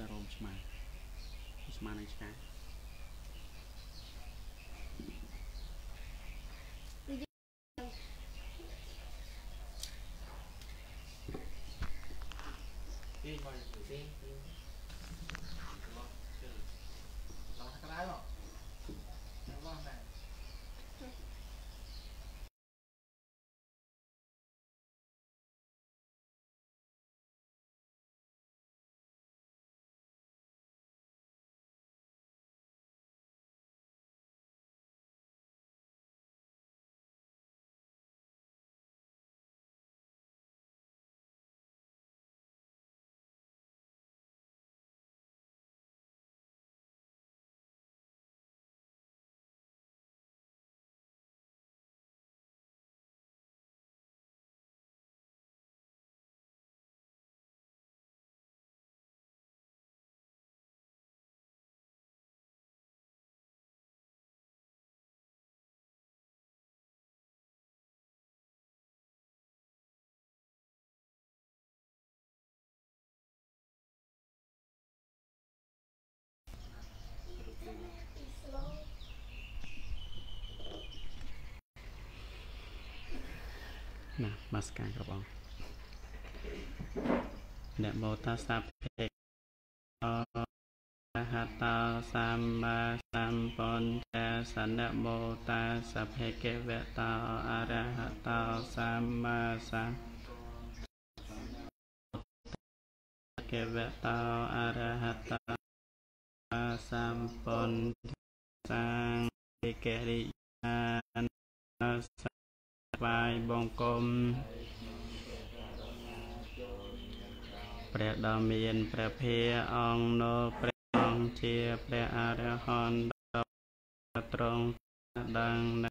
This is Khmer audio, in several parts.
សារ៉ូមឆ្មាឆ្មានឹងឆ្កា ទីមកទីទីឡោះជើឡោះក្តៅហ៎ឡោះណែ ណាបាសកាគ្រប់អង្គអ្នកមោតាសាភេអរហតោសម្មាសម្ពុទ្ធសនមោតាសភេកវតោអរហតោសម្មាសម្កវតោអរហតោសម្ពុទ្ធសាងករិយាន ថ្វាយបង្គំព្រះដ៏មានព្រះភាអង្គនោះព្រះអង្គជាព្រះអរហន្តដ៏ត្រង់ដឹង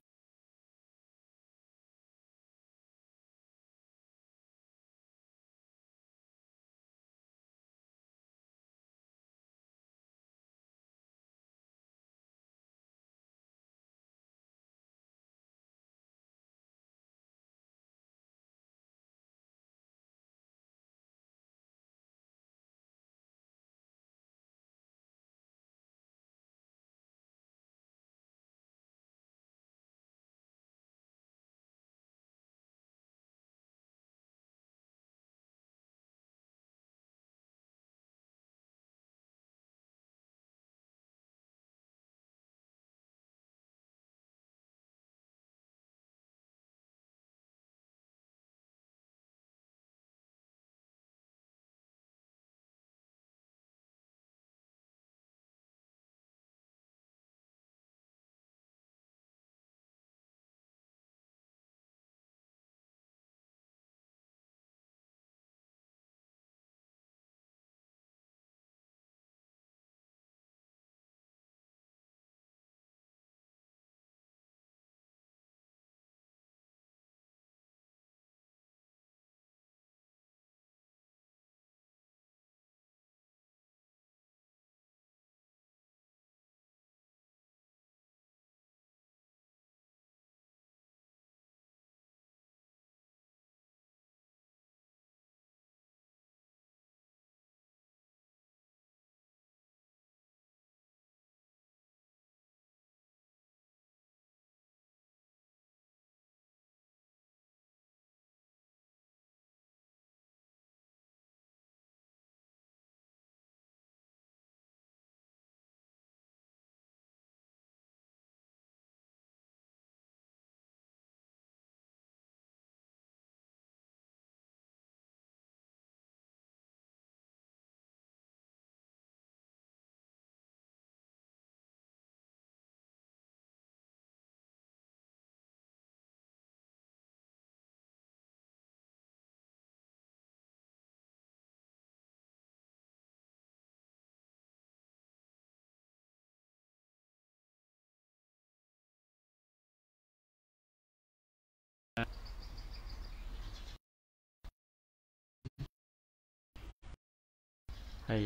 ហើយ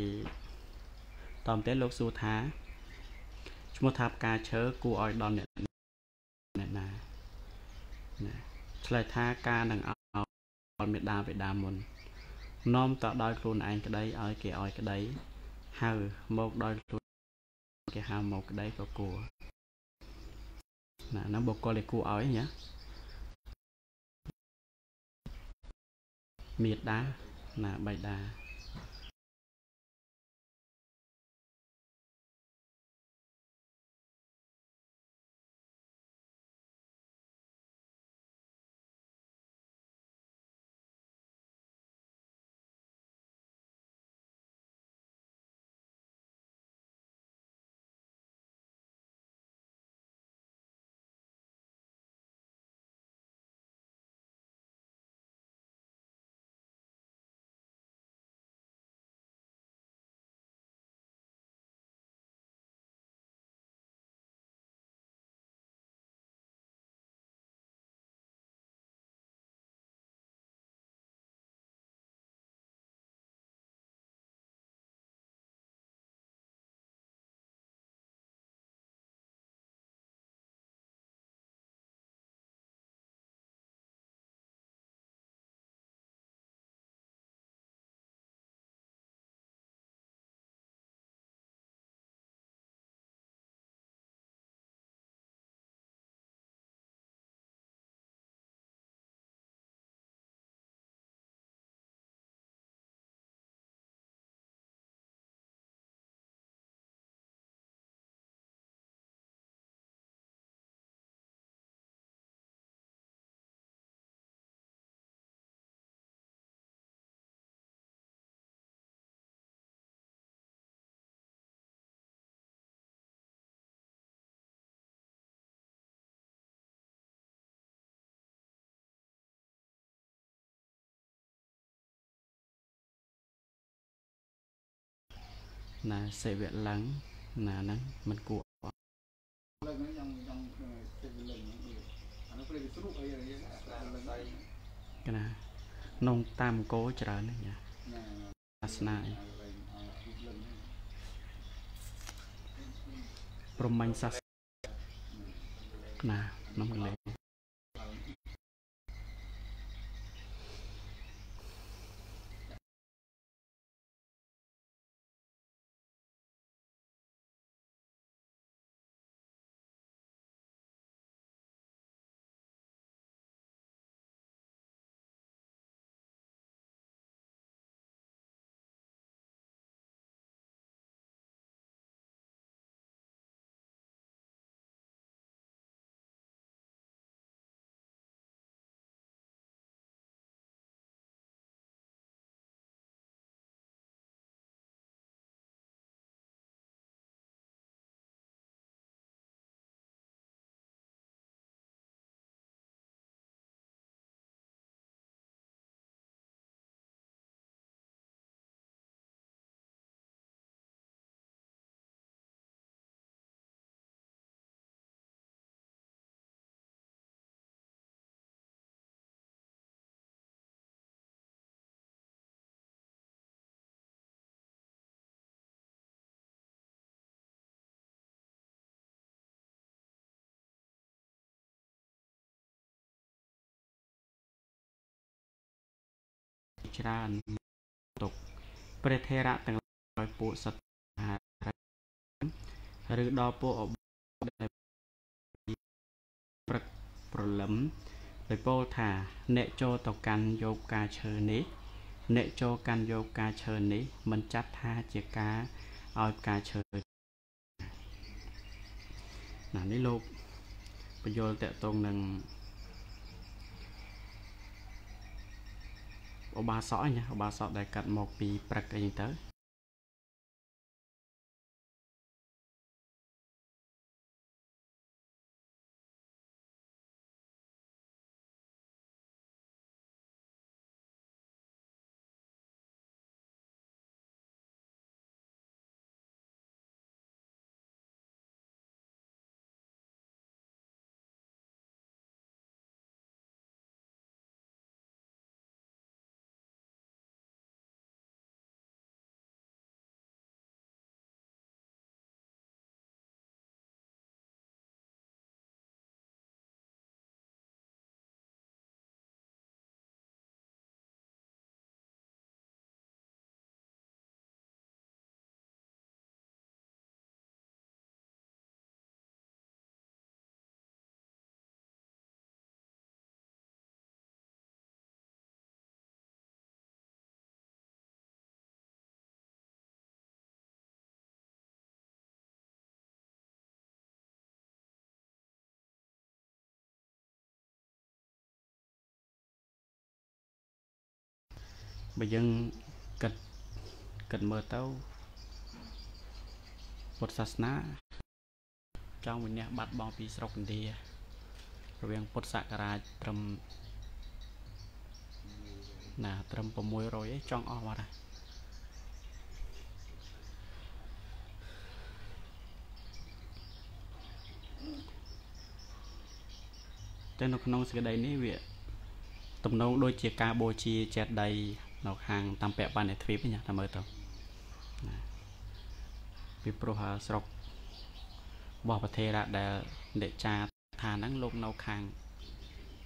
តមទៀតលោកសួរថាឈ្មោះថាផ្កាឈើគួរឲ្យដល់អ្នកអ្នកណាណាឆ្លើយថាការនឹងឲ្យមេដាបេដាមុននាំតដោយខ្លួនឯងក្តីឲ្យគេឲ្យក្តីហៅមកដោយខ្លួនគេហៅមកក្តីក៏គួរណាហ្នឹងបុគ្គលដែលគួរឲ្យញ៉ាមេដាណាបៃតា ណាសេវៈឡើងណាហ្នឹងมันគួរ lần nó trong trong cái lần nó đi à nó phải cái số ấy là lần đây កណាក្នុងតាមគោច្រើនណាញ៉ា nè សាសនាអី lần ព្រហ្មញ្ញសាសនាក្នុងកន្លែង ច្រើនទុកព្រះថេរៈទាំងឡាយពួកសត្វឬដល់ពួកអបដែលព្រឹកព្រលឹមដោយពោលថា អ្នកចូលទៅកាន់យកការឈើនេះ អ្នកចូលកាន់យកការឈើនេះ មិនចាត់ថាជាការឲ្យផ្កាឈើណានេះលោកបញ្យល់តកតងនឹង ឧបាសកអីណាឧបាសកដែលកាត់មកពីព្រឹកអីហ្នឹងទៅ បើយើងគិតគិតមើលទៅពុទ្ធសាសនាចង់វិន័យបាត់បង់ពីស្រុកឥណ្ឌារវាងពុទ្ធសករាជត្រឹមណាត្រឹម600ឯងចង់អស់បាត់ហើយតែនៅក្នុងសេចក្តីនេះវាទំនងដូចជាការបូជាចេតដី នៅខាងតាមពាក់បានទ្វីបណាតាមមើលទៅណាពីព្រោះស្រុករបស់ប្រទេសរៈដែលនិចាថាហ្នឹងលោកនៅខាង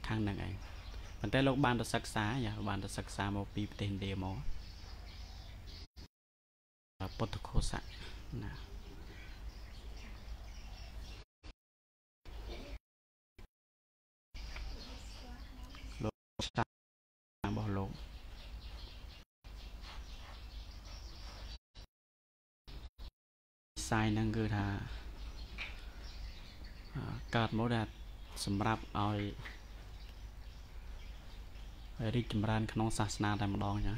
ខាងហ្នឹងឯងប៉ុន្តែលោកបានទៅសិក្សាយ៉ាបានទៅសិក្សាមកពីប្រទេសឥណ្ឌាមកពុទ្ធកោសៈណាលោកសារបស់លោក សាយហ្នឹងគឺថាកើតមកដែលសម្រាប់ឲ្យរីកចម្រើន ក្នុងសាសនាតែម្ដងចឹង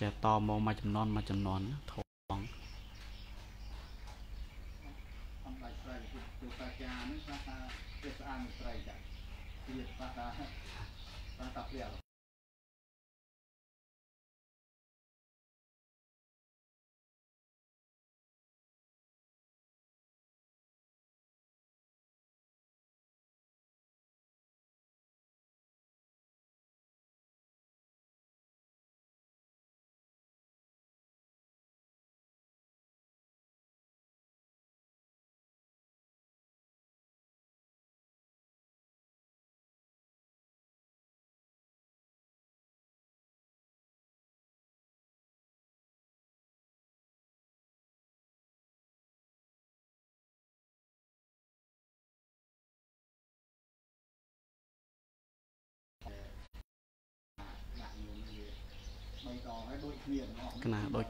តែតមកមួយចំនួនមួយចំនួនធំអំដាច់ស្រីគឺប្រាជ្ញានេះថាថាវាស្អាតនឹងស្រីចាទៀតថាថាថាតាព្រាបី កណាដូច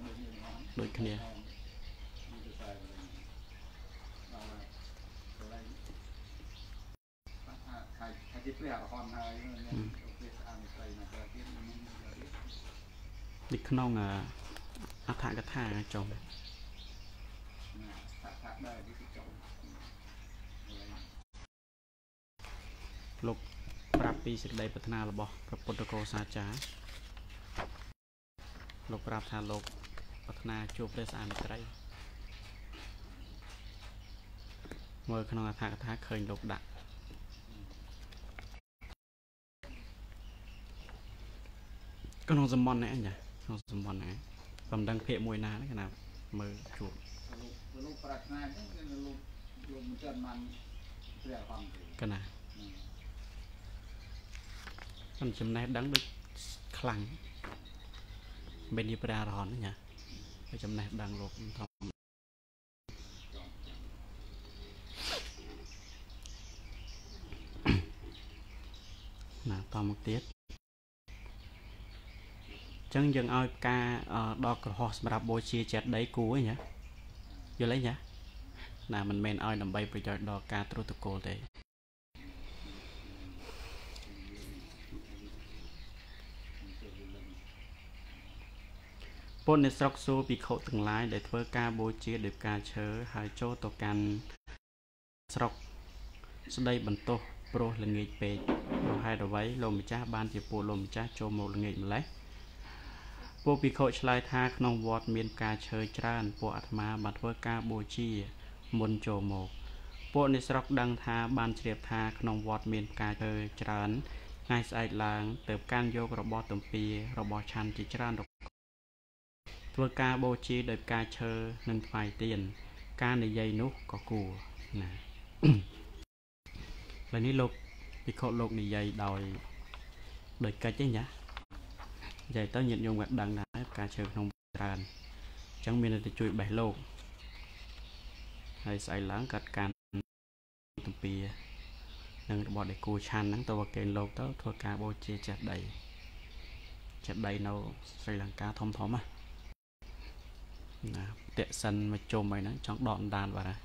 ដូចគ្នាថាថាជាព្រះអរហន្តហើយមានព្រះស្អាតស្រីណាស់ទៀតមាននៅក្នុងអត្ថកថាចុងថាថាដែរទីចុងលោកប្រាប់ពីសេចក្តីប្រាថ្នារបស់ព្រះពុទ្ធកោសាចារ្យ លោកប្រាប់ថាលោកប្រាថ្នាជួបព្រះស្អាមិត្រីមើលក្នុងអត្ថកថាឃើញលោកដាក់ក្នុងសម្បត្តិនេះអញចាក្នុងសម្បត្តិនេះបំដឹងភាកមួយណាហ្នឹងគេណាមើលជួបលោកលោកប្រាថ្នាអញ្ចឹងគឺលោកលោកមិនទាន់បានព្រះអរហន្តទេកណាមិនចំណេះដឹងដូចខ្លាំង មិននេះព្រះអរហន្តណាហើយចំណេះដឹងលោកធំណាតមកទៀតចឹងយើងឲ្យផ្កាដកក្រហមសម្រាប់បូជាចេតដីគូឯណាយល់អីណាណាមិនមែនឲ្យដើម្បីប្រយោជន៍ដល់ការត្រួតត្រកូលទេ ពុទ្ធនៃស្រុកសួរភិក្ខុទាំងឡាយដែលធ្វើការបូជាដោយការឈើហើយចូលទៅកាន់ស្រុកស្ដីបន្ទោសព្រោះល្ងាចពេកព្រោះហេតុអ្វីលោកម្ចាស់បានជាពួកលោកម្ចាស់ចូលមកល្ងាចម្លេះពួកភិក្ខុឆ្លើយថាក្នុងវត្តមានផ្កាឈើច្រើនពួកអាត្មាបានធ្វើការបូជាមុនចូលមកពួកនៃស្រុកដឹងថាបានជ្រាបថាក្នុងវត្តមានផ្កាឈើច្រើនថ្ងៃស្អែកឡើងទៅកាន់យករបស់ទំពារបស់ឆាន់ជាច្រើន ធ្វើការបូជាដោយផ្កាឈើនិងថ្វាយទៀនការនិយាយនោះក៏គួរណាឥឡូវនេះលោកភិក្ខុលោកនិយាយដោយដោយកិច្ចទេណានិយាយទៅញាតិញោមក៏ដឹងដែរផ្កាឈើក្នុងច្រើនអញ្ចឹងមានតែជួយបេះលោកហើយស្អែកឡើងកាត់កាន់ទំពានឹងរបស់ដែលគូឆាន់ហ្នឹងទៅកេនលោកទៅធ្វើការបូជាចេះដីចេះដីនៅស្រីលង្កាធំធំណា ណាផ្ទះសិនមកជុំអីហ្នឹងចង់ដកដានបាទណា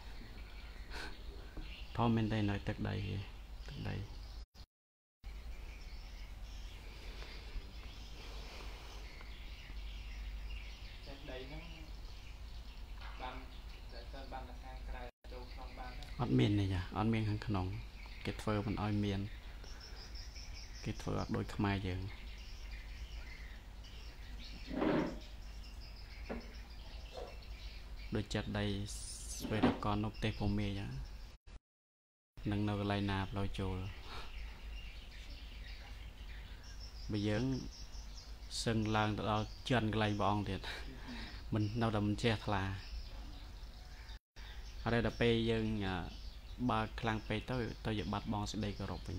ធំមែនទេនៅទឹកដីទឹកដីអត់មានទេចាអត់មានខាងក្នុង គេធ្វើមិនអោយមាន គេធ្វើអត់ដូចខ្មែរយើង ដូចចិត្តដីស្វេតកននៅប្រទេសភូមាចានឹងនៅកន្លែងណាផ្លូវចូលបើយើងសឹងឡើងទៅដល់ចិនកន្លែងព្រះអង្គទៀតមិននៅតែមិនចេះថ្លាហើយដល់ពេលយើងបើខ្លាំងពេកទៅទៅជាបាត់បង់សេចក្តីគោរពវិញ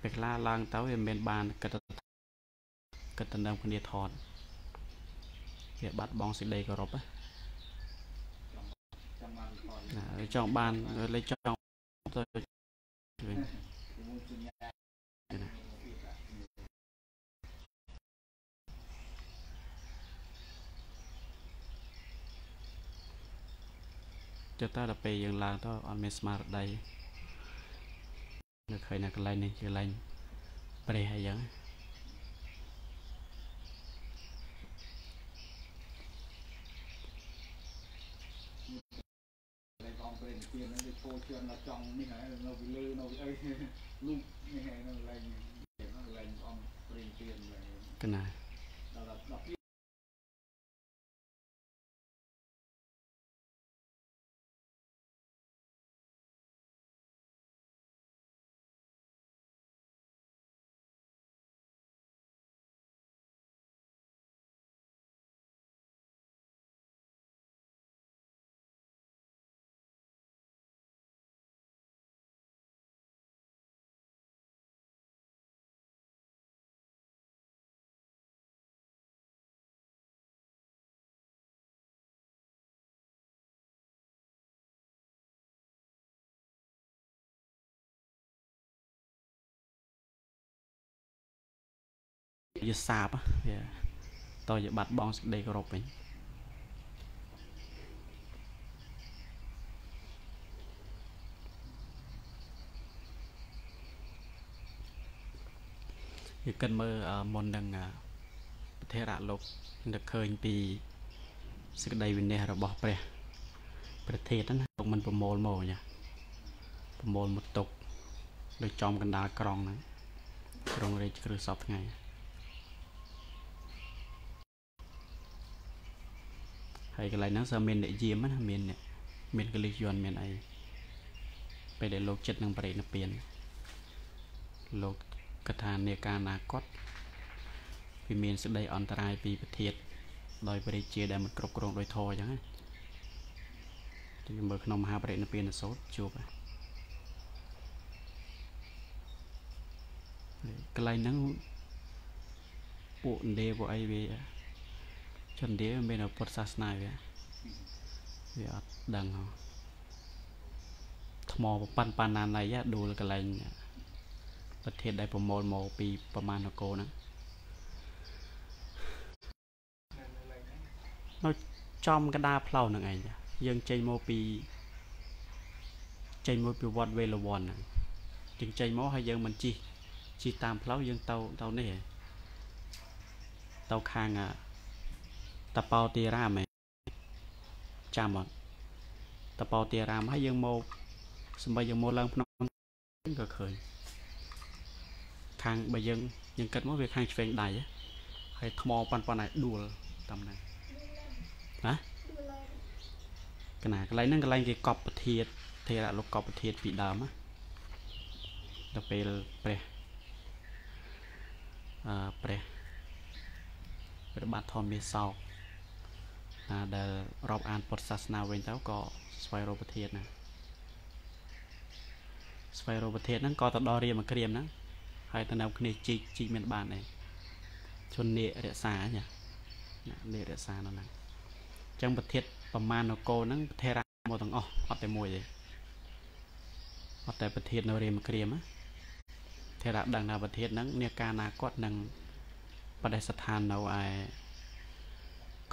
ពេលខ្លះឡើងទៅវាមិនបានគិតគិតទៅនឹងគ្នាថត វាបាត់បង់សេចក្តីគោរពណាចង់បានផលណាចង់បានលេចចង់ទៅវិញមួយសញ្ញាណាចុះតើដល់ពេលយើងឡើងទៅអត់មានស្មារតីនៅឃើញនៅកន្លែងនេះជាកន្លែងព្រះអីចឹង តែបងប្រេង ទៀនហ្នឹងវាពោជឿនដល់ចង់នេះហើយនៅពីលើនៅពីអីលូកនេះហើយនៅឡើងហ្នឹងឡើងបងប្រេងទៀនឡើងកណា វាសាបវាតជាបាត់បង់សេចក្តីគោរពវិញវាគិតមើលអឺមុននឹងអឺប្រធារៈលោកនឹកឃើញពីសេចក្តីវិន័យរបស់ព្រះប្រធានហ្នឹងណាលោកមិនប្រមូលមកញ៉ាប្រមូលមកទុកដូចចំកណ្ដាលក្រុងហ្នឹងក្រុងរាជគ្រឹះសពថ្ងៃហើ យកន្លែងហ្នឹងសើមានអ្នកយាមណាមានអ្នកមានកលិះយន់មានអីពេលដែលលោកចិត្តនឹងបរិនិព្វានលោកកថានាការអនាគតវាមានសេចក្តីអន្តរាយពីប្រធានដោយបរិជាដែលមិនគ្រប់គ្រងដោយធរអញ្ចឹងណាទីមើលក្នុងមហាបរិនិព្វានសោតជួបហើយកន្លែងហ្នឹងពួកឥណ្ឌាពួកអីវា ជនឥណ្ឌាវាមានពុទ្ធសាសនាវាវាអត់ដឹងហ៎ថ្មប៉ាន់ប៉ាណាណៃហ่ะដួលកន្លែងប្រធានដែលប្រមូលមកពីប្រមាណនគរហ្នឹងនៅចំកណ្ដាលផ្លូវហ្នឹងឯងចាយើងចេញមកពីចេញមកពីវត្តវេលវ័នហ្នឹងជាងចេញមកហើយយើងមិនជិះជិះតាមផ្លូវយើងទៅទៅនេះឯងទៅខាងអា តបោទីរាមឯងចាំអត់តបោទីរាមហើយយើងមកសម្បីយើងមកឡើងភ្នំក៏ឃើញខាងបើយើងយើងគិតមកវាខាងឆ្វេងដៃហ៎ហើយថ្មប៉ាន់ប៉ាន់ឲ្យដួលតាមហ្នឹងណាកណាកន្លែងហ្នឹងកន្លែងគេកប់ពធាតធេរៈលោកកប់ពធាតពីដើមណាដល់ពេលព្រះអឺព្រះព្រះបាទធម្មមាសោក ណាដែលរាប់អានពុទ្ធសាសនាវិញទៅក៏ស្វែងរកប្រធានណាស្វែងរកប្រធានហ្នឹងក៏ទៅដល់រាមក្រៀមហ្នឹងហើយទៅនៅគ្នាជីកជីកមានបានដែរជននាករក្សាញ៉ាណានាករក្សានៅហ្នឹងអញ្ចឹងប្រធានប្រមាណនគរហ្នឹងប្រធារៈមកទាំងអស់អត់តែមួយទេអត់តែប្រធាននៅរាមក្រៀមណាធេរៈដឹងថាប្រធានហ្នឹងនាការអនាគតនឹងបដិស្ថាននៅឯ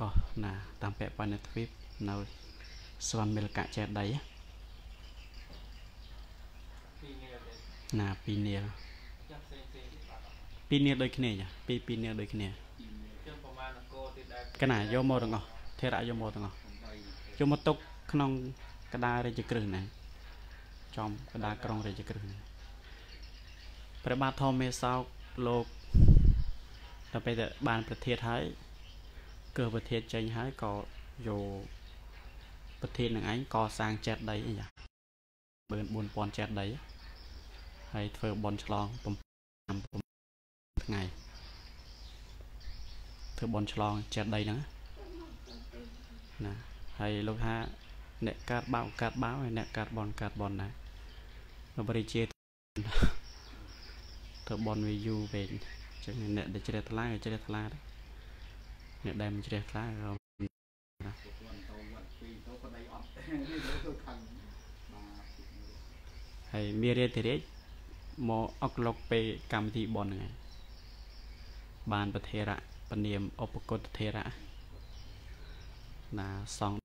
កោះណា តាមពាក់បណ្ឌិតទ្វីបនៅសវណ្ណមិលកៈចេតីណាពីនេះទេណាពីរនាលចាំផ្សេងផ្សេងទៀតបាត់អត់ពីរនាលដូចគ្នាចាពីរពីរនាលដូចគ្នាចាំប្រមាណនគរទៀតដែរកណាយកមកទាំងអស់ធេរៈយកមកទាំងអស់សំបីយកមកទុកក្នុងកដារាជក្រឹសហ្នឹងចំកដាក្រុងរាជក្រឹសហ្នឹងព្រះបាទធម្មមេសោកលោកដល់ពេលទៅបានប្រធានហើយ គឺប្រធានចេញហើយក៏យកប្រធាននឹងឯងកសាងចេតដីអីយ៉ាបើ4000ចេតដីហើយធ្វើបន់ឆ្លង5ថ្ងៃធ្វើបន់ឆ្លងចេតដីហ្នឹងណាហើយលោកថាអ្នកកាត់បាវកាត់បាវហើយអ្នកកាត់បនកាត់បនណាបរិជាធ្វើបនវាយូរពេកចឹងអ្នកដែលជ្រះថ្លាក៏ជ្រះថ្លាដែរ អ្នកដែលមិនជ្រះថ្លាក៏គាត់ទៅវត្តពីទៅប្តីអត់នេះទៅខាងបាទហើយមានរាជធិរាជមកអុកឡុកពេលកម្មវិធីបនហ្នឹងឯងបានប្រធេរៈពនាមឧបគុតធេរៈណាសង្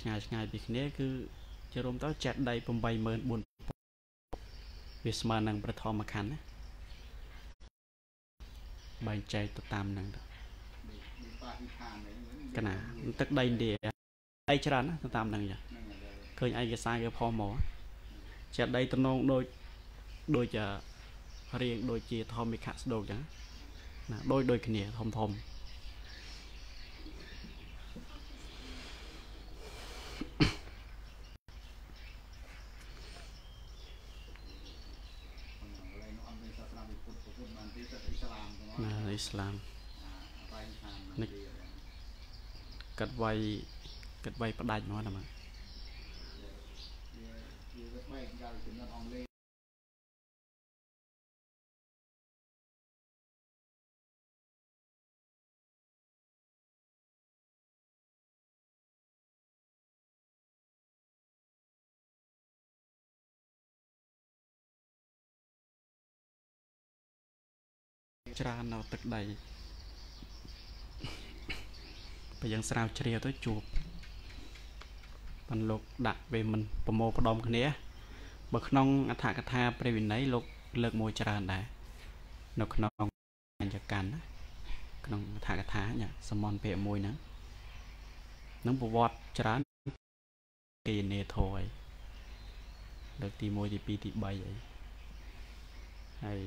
ឆ្ងាយឆ្ងាយពីគ្នា គឺជារួមទៅចាត់ដី84000វាស្មើនឹងប្រធមខណ្ឌណាបែងចែកទៅតាមហ្នឹងទៅមានប៉ាវិធានហ្នឹងកណាទឹកដីឥណ្ឌាដីច្រើនណាទៅតាមហ្នឹងចាហ្នឹងហើយឃើញឯកសារគេផុសមកចាត់ដីតំណងដូចដូចជារៀងដូចជាធម្មិខៈស្ដោកចឹងណាដូចដូចគ្នាធំធំ កន្លែងនោះអត់មានសាសនាពុទ្ធពុទ្ធបានទីទៅអ៊ីស្លាមទាំងអ ស់ណាអ៊ីស្លាមបែងខាងហ្នឹងទៀតកាត់វាយកាត់វាយផ្ដាច់មកណាម ច្រើននៅទឹកដីបើយើងស្រាវជ្រាវទៅជួបបានលោកដាក់វាមិនប្រមូលផ្ដុំគ្នាបើក្នុងអដ្ឋកថាព្រះវិន័យលោកលើកមួយច្រើនដែរនៅក្នុងអញ្ញកាន់ណាក្នុងអដ្ឋកថាញ៉ាសមនពាក្យមួយហ្នឹងនឹងប្រវត្តិច្រើនគេនេធរអីលើកទី1ទី2ទី3អីហើយ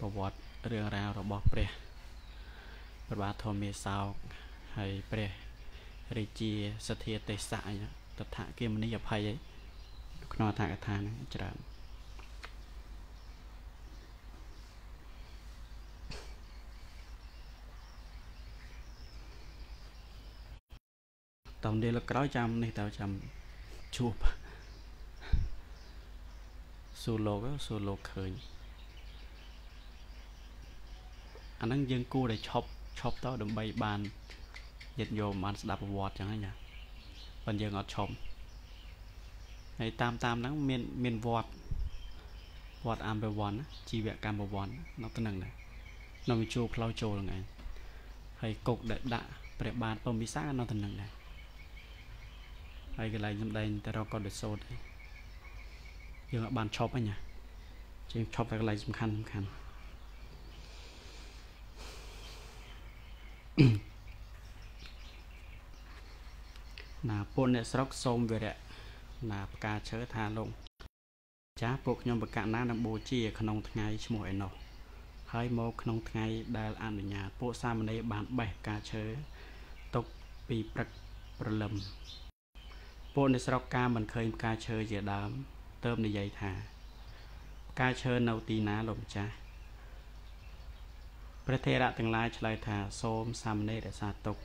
ប្រវត្តិ រឿងរ៉ាវរបស់ព្រះព្រះបាទធម្មមេសោកហើយព្រះរាជាសទ្ធាទេសៈអីហ្នឹងតថាគាមនីអភ័យអីនៅក្នុងអដ្ឋកថាហ្នឹងច្រើនតោះនេះលើកក្រោយចាំនេះតើចាំជួបសួរលោកសួរលោកឃើញ អាហ្នឹងយើងគួរតែឈប់ឈប់ទៅដើម្បីបានញាតិញោមបានស្ដាប់ប្រវត្តិចឹងហ្នឹងណាប៉ុន្តែយើងអត់ឈប់ហើយតាមតាមហ្នឹងមានមានវត្តវត្តអំបវ័នណាជីវកម្មវ័ននៅទៅហ្នឹងដែរនៅវិជួផ្លូវចូលហ្នឹងឯងហើយគុកដែលដាក់ព្រះបាទពំពិសាក៏នៅទៅហ្នឹងដែរហើយកន្លែងសម្ដែងតែរកកុដិសោតឯងយើងអត់បានឈប់ហ្នឹងណាជាងឈប់តែកន្លែងសំខាន់សំខាន់ ណាពួកអ្នកស្រុកសូមវិរៈណាផ្កាឈើថាលោកចាស់ពួកខ្ញុំបកណានឹងបូជា ក្នុងថ្ងៃឈ្មោះឯណោះហើយមកក្នុងថ្ងៃដែលអនុញ្ញាតពួកសាមណេរបានបេះផ្កាឈើទុកពីព្រឹកព្រលឹមពួកអ្នកស្រុកកាមិនឃើញផ្កាឈើជាដើម ទៅនិយាយថាផ្កាឈើនៅទីណាលោកម្ចាស់ ព្រះថេរៈទាំងឡាយឆ្លើយថាសូមសាមណេររក្សាទុក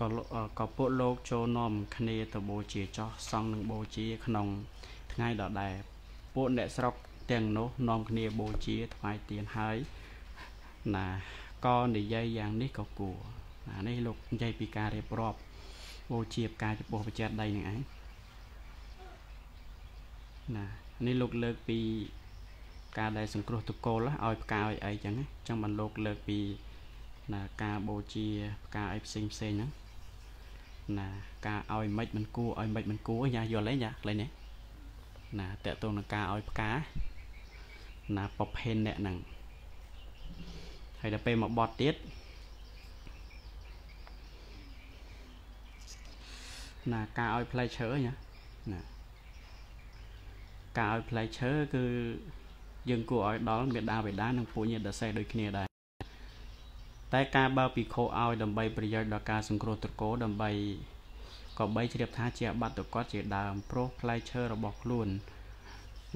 ក៏ក៏ពួកលោកចូលនាំគ្នាទៅបូជាចោះសង់នឹងបូជាក្នុងថ្ងៃដដែលពួកអ្នកស្រុកទាំងនោះនាំគ្នាបូជាថ្វាយទៀនហើយណាក៏និយាយយ៉ាងនេះក៏គួរណានេះលោកនិយាយពីការរៀបរាប់បូជាផ្កាចំពោះបច្ចេតដីនឹងឯងណានេះលោកលើកពី ការដែលសង្គ្រោះទុគលឲ្យផ្កាឲ្យអីចឹងអញ្ចឹងបានលោកលើកពីណាការបូជាផ្កាអីផ្សេងផ្សេងហ្នឹងណាការឲ្យមិនមិនគួរឲ្យមិនមិនគួរយ៉ាយល់អីយ៉ាខ្លីនេះណាតើតើនឹងការឲ្យផ្កាណាប្រភេទអ្នកហ្នឹងហើយដល់ពេលមកបត់ទៀតណាការឲ្យផ្លែឈើណាណាការឲ្យផ្លែឈើគឺ យើងគួរឲ្យដល់មេដាបេដានិងពូញាតិដសេដូចគ្នាដែរតែការបើពិខុឲ្យដើម្បីប្រយោជន៍ដល់ការសង្គ្រោះត្រកោដើម្បីក៏បីជ្រាបថាជាបត្តកតជាដើមព្រោះផ្លែឈើរបស់ខ្លួន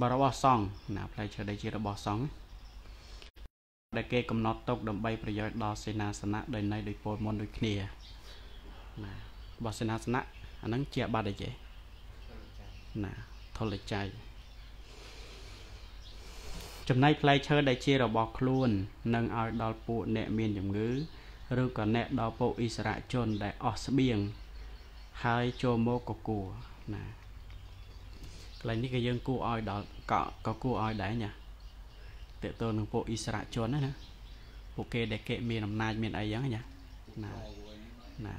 បរបស់សង្ឃណាផ្លែឈើដែលជារបស់សង្ឃដែលគេកំណត់ទុកដើម្បីប្រយោជន៍ដល់សេនាសនៈដោយនៃដោយពលមុនដូចគ្នាណារបស់សេនាសនៈអាហ្នឹងជាបត្តអីគេណាធលច័យ ចំណែកផ្លែឈើដែលជារបស់ខ្លួននឹងឲ្យដល់ពួកអ្នកមានជំងឺឬក៏អ្នកដល់ពួកអិសរាជជនដែលអស់ស្បៀងហើយចូលមកក៏គួរណាកន្លែងនេះក៏យើងគួរឲ្យដល់ក៏ក៏គួរឲ្យដែរញ៉ាតើតើនឹងពួកអិសរាជជនណាណាពួកគេដែលគេមានអំណាចមានអីចឹងញ៉ាណាណា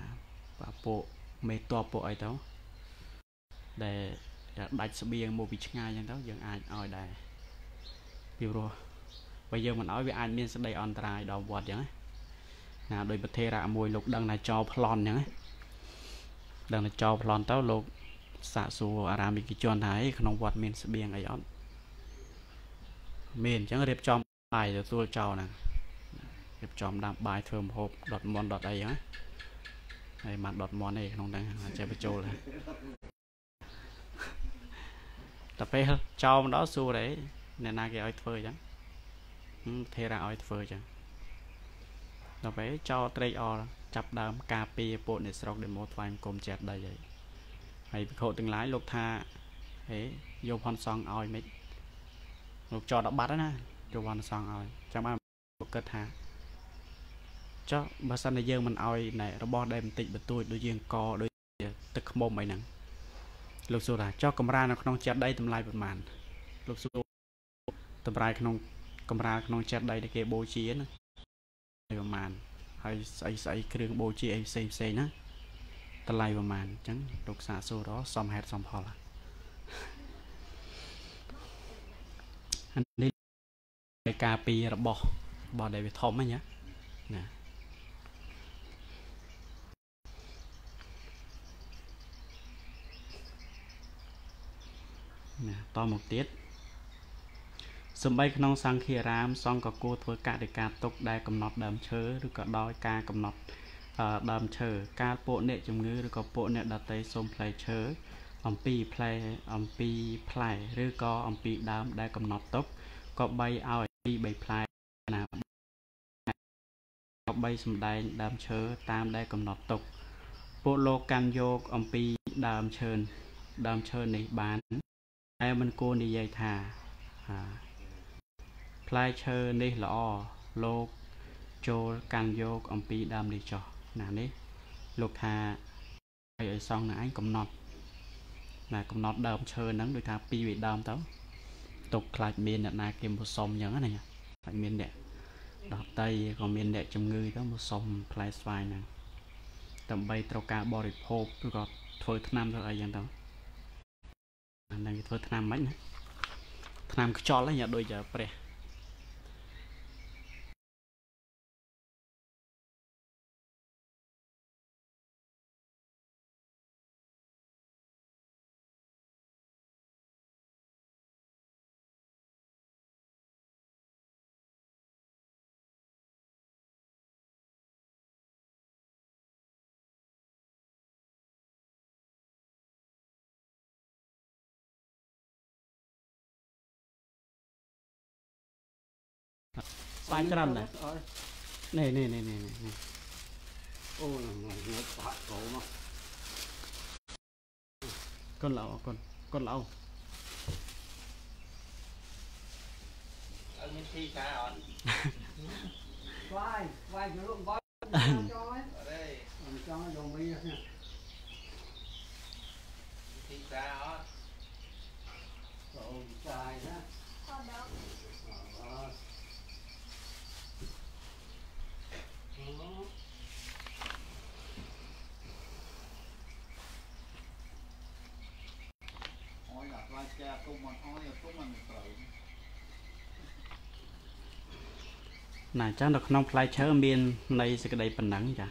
បាទពួកមេតបពួកអីទៅដែលដាច់ស្បៀងមកពីឆ្ងាយចឹងទៅយើងអាចឲ្យដែរ ពីព្រោះបើយើងមិនឲ្យវាអាចមានស្ដីអន្តរាយដល់វត្តចឹងណាដោយប្រធេរៈមួយលោកដឹងថាចោលប្លន់ចឹងណាដឹងថាចោលប្លន់ទៅលោកសាកសួរអារាមិកជនថាក្នុងវត្តមានស្បៀងអីអត់មានអញ្ចឹងរៀបចំបាយទទួលចោលហ្នឹងរៀបចំដាំបាយធ្វើម្ហូបដុតមន់ដុតអីហ្នឹងហើយមិនដុតមន់ទេក្នុងហ្នឹងចេះបញ្ចូលតែពេលចោលមកដល់សួរទេ អ្នកណាគេឲ្យធ្វើអញ្ចឹងថេរៈឲ្យធ្វើអញ្ចឹងដល់ពេលចោលត្រេកអរចាប់ដើមការពារពួកអ្នកស្រុកដែលមកថ្វាយអង្គមចេតដីហើយហើយភិក្ខុទាំងឡាយលោកថាហេយកផនសងឲ្យមិនលោកចោតបាត់ណាយកផនសងឲ្យចាំបានគិតថាចុះបើសិនតែយើងមិនឲ្យណែរបស់ដែលបន្តិចបន្តួចដូចយើងកដូចទឹកខ្មុំអីហ្នឹងលោកសួរថាចុះកម្រាលនៅក្នុងចិត្តដីតម្លៃប៉ុន្មានលោកសួរ តម្លៃក្នុងកម្រាលក្នុងចិត្តដីដែលគេបូជាណាប្រហែលហើយស្អីស្អីគ្រឿងបូជាអីផ្សេងផ្សេងណាតម្លៃប្រហែលអញ្ចឹងលោកសាសួររសំហេតុសំផលអានេះនៃការពីរបស់របស់ដែលវាធំហ្នឹងណាណាណាតមកទៀត សំបីក្នុងសង្ឃារាម សង្ឃក៏គួរធ្វើកតិកាទុកដែលកំណត់ដើមឈើឬក៏ដោយការកំណត់ដើមឈើការពួកអ្នកជំងឺឬក៏ពួកអ្នកដតីសូមផ្លែឈើអំពីផ្លែអំពីផ្លែឬក៏អំពីដើមដែលកំណត់ទុកក៏បីឲ្យពី3ផ្លែណាក៏បីសំដែងដើមឈើតាមដែលកំណត់ទុកពួកលោកកាន់យកអំពីដើមឈើដើមឈើនេះបានតែមិនគួរនិយាយថា ផ្លែឈើនេះល្អលោកចូលកាន់យកអំពីដើមនេះចោះណានេះលោកថាឲ្យឲ្យសងនឹងឯងកំណត់ណាកំណត់ដើមឈើហ្នឹងដូចថាពីរវាដើមទៅទុកខ្លាចមានអ្នកណាគេមកសុំអញ្ចឹងណាខ្លាចមានអ្នកដតីក៏មានអ្នកជំងឺទៅមកសុំផ្លែស្វាយហ្នឹងដើម្បីត្រូវការបរិភោគឬក៏ធ្វើថ្នាំទៅអីចឹងទៅអាហ្នឹងគេធ្វើថ្នាំមិនណាថ្នាំខ្យល់ហ្នឹងយ៉ាងដូចព្រះ ផ្លែច្រើនណាស់អើយនេះនេះនេះនេះនេះអូយងងងបាក់កោមកកូនល្អកូនកូនល្អអត់មានទីការអត់ស្វាយស្វាយចូលបងចង់ហ៎អត់ទេមិនចង់យកមីនេះទីការអត់អូនចាយណា ខោដក អើអូ អោយអាខ្លាចកែទុំមកអោយទុំមិនត្រូវ ណាចានៅក្នុងផ្លែឈើមាននៃសេចក្តីប៉ុណ្ណឹងចា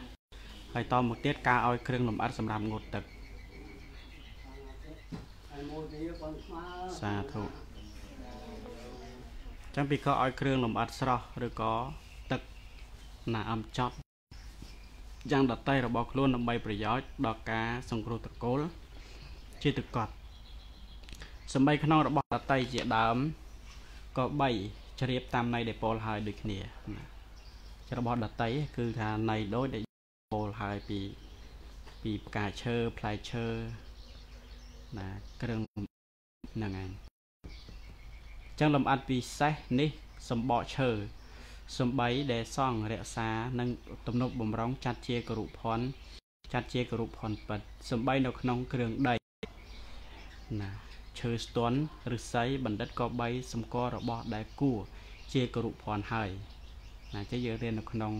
ហើយតមកទៀតការឲ្យគ្រឿងលម្អិតសម្រាប់ងូតទឹកហើយមួយទៀតបងស្មើសាធុចាំពីក៏ឲ្យគ្រឿងលម្អិតស្រស់ឬក៏ទឹកណាអំចត់យ៉ាងដតីរបស់ខ្លួនដើម្បីប្រយោជន៍ដល់ការសង្គ្រោះត្រកូលជាទឹកកត់សម្បីក្នុងរបស់ដតីជាដើមក៏បី ជ្រាបតាមន័យដែលពោលហើយដូចគ្នាណាជារបស់ដតីគឺថាន័យដូចដែលពោលហើយពីពីផ្កាឈើផ្លែឈើណាគ្រឿងហ្នឹងឯងចឹងលំអិតពិសេសនេះសម្បកឈើសំបីដែលសង់រក្សានិងទំនប់បំរុងចាត់ជាគរុភ័ណ្ឌចាត់ជាគរុភ័ណ្ឌពិតសំបីនៅក្នុងគ្រឿងដីណា ឈើស្ទន់ឫស្សីបណ្ឌិតក៏បីសម្គាល់របស់ដែលគួរជាគរុភ័ណ្ឌហើយណាចេះយើងរៀននៅក្នុង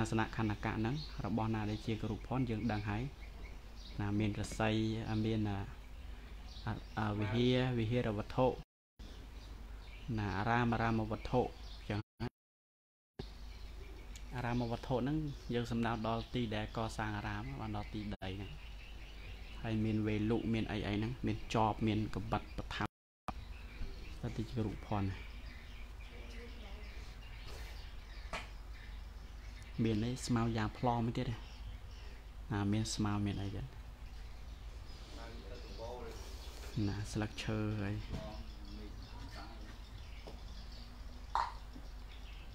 អាសនៈខណ្ឌកៈហ្នឹងរបស់ណាដែលជាគរុភ័ណ្ឌយើងដឹងហើយណាមានឫស្សីអាមានអាអាអាវិហារវិហារវត្ថុណាអារាមអារាមវត្ថុចឹងណាអារាមវត្ថុហ្នឹងយើងសំដៅដល់ទីដែលកសាងអារាមបានដល់ទីដីហ្នឹង ហើយមានវេលុមានអីអីហ្នឹងមានចបមានកបិតប្រថាប់ទៅទីជារូបភ័ណ្ឌមានអីស្មៅយ៉ាងផ្លមទៀតទេណាមានស្មៅមានអីទៀតបានទៅដំបូលណាស្លឹកឈើហើយ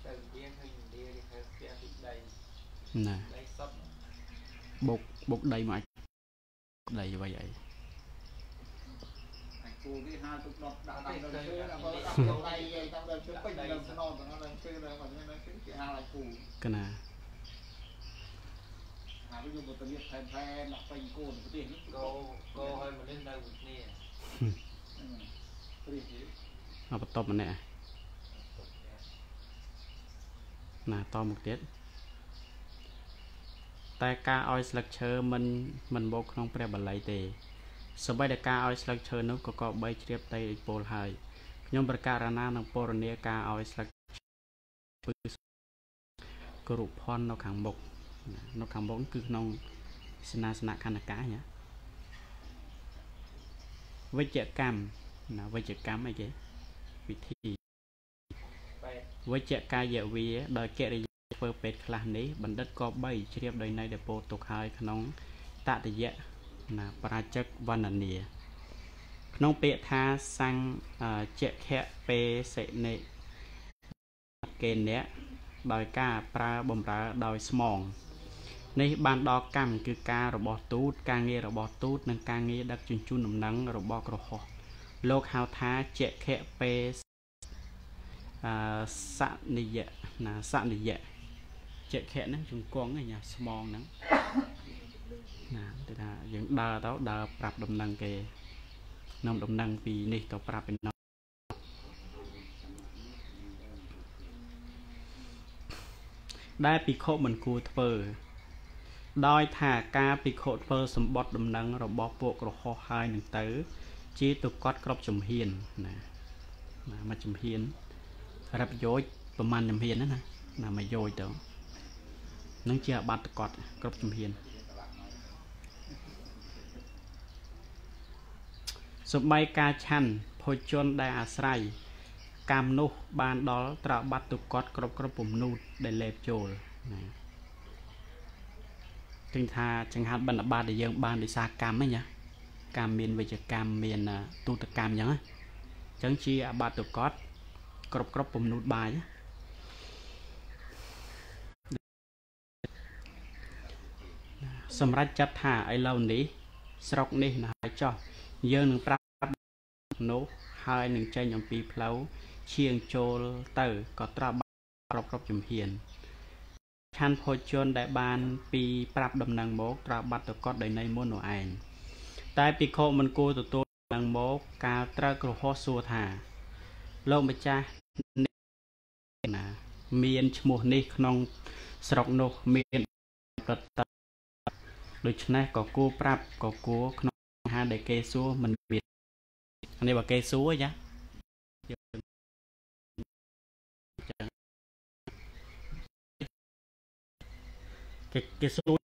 ទៅជាឃើញឥណ្ឌាគេធ្វើផ្ទះពីដីណាដីសុតបុកបុកដីមក អាចដីអ្វីអីអាគូនេះហៅទុកដុតដាក់តាមដើមឈើដល់ដល់ដល់ដៃឯងតាមដើមឈើពេញដើមស្នោទាំងដើមឈើដល់មកនេះឈើគេហៅអាគូកណាហៅយកមកទៅនេះថែមថែមដាក់ពេញគូនប្រទេសនេះគោគោឲ្យមនុស្សនៅមួយគ្នាប្រទេសនេះមកបន្ទប់ម្នាក់ណាតមកទៀត តែការឲ្យស្លឹកឈើមិនមិនមកក្នុងព្រះបាលីទេសម្បីតែការឲ្យស្លឹកឈើនោះក៏ក៏បីជ្រាបតីឯពលហើយខ្ញុំប្រកាសណានឹងពរនាការឲ្យស្លឹកពឺគរុភ័ណ្ឌនៅខាងមុខណានៅខាងមុខគឺក្នុងសេនាសនៈខណ្ឌកាយណាវិជ្ជកម្មណាវិជ្ជកម្មអីគេវិធីបែបវិជ្ជកាយវាដោយកិរិយា ធ្វើពេទ្យខ្លះនេះបណ្ឌិតក៏បីជ្រាបដោយនៃដែលពោលទុកហើយក្នុងតតយៈណាប្រាជិកវណ្ណនា ក្នុងពាក្យថាសង្ជខៈពេសិនិកេនៈដោយការប្រើបំរើដោយស្មងនេះបានដល់កម្មគឺការរបស់ទូតការងាររបស់ទូតនិងការងារដឹកជញ្ជូនដំណឹងរបស់ក្រហោះលោកហៅថាជខៈពេអឺសនិយៈណាសនិយៈ ចេខៈហ្នឹងជង្គង់ហ្នឹងញ៉ាស្មងហ្នឹងណាទៅថាយើងដើរទៅដើរប្រាប់ដំណឹងគេនាំដំណឹងពីនេះទៅប្រាប់ពីនោះដែលភិក្ខុមិនគួរធ្វើ ដោយថាការភិក្ខុធ្វើសម្បត្តិដំណឹងរបស់ពួកក្រហោះហើយនឹងទៅ ជាទុកត់គ្រប់ជំហានណាណាមួយជំហានរ៉ាប់យោជប្រហែលជំហានណាណាណាមកយោជទៅ នឹងជាអាបត្តិកត់គ្រប់ជំហានសម្បីការឆាន់ភោជនដែលអាស្រ័យកម្មនោះបានដល់ត្រាបាត់ទុកត់គ្រប់គ្រប់ពំនូតដែលលេបចូលណាទិញថាចង្ហាន់បណ្ឌបាតដែលយើងបានដោយសារកម្មហ្នឹងណាកម្មមានវិជ្ជកម្មមានទូតកម្មអញ្ចឹងណាអញ្ចឹងជាអាបត្តិទុកត់គ្រប់គ្រប់ពំនូតបាយណា សម្រាប់ចាត់ថាឥឡូវនេះ ស្រុកនេះណាហើយចោះយើងនឹងប្រាប់នោះហើយនឹងចេញអំពីផ្លូវឈៀងចូលទៅក៏ត្រាប់គ្រប់គ្រប់ជំហានឆាន់ភោជនដែលបាន ពីប្រាប់ដំណឹងមកត្រាប់បាត់ទៅកត់ដោយនៃមុននោះឯងតែភិក្ខុមិនគួរទទួលដំណឹងមកកាលត្រូវក្រហោះសួរថា លោកម្ចាស់ណាមានឈ្មោះនេះក្នុងស្រុកនោះមានប្រតិ ដូច្នេះក៏គួរប្រាប់ក៏គួរក្នុងអាហារដែលគេសួរមិនមាននេះបើគេសួរចាគេគេសួរ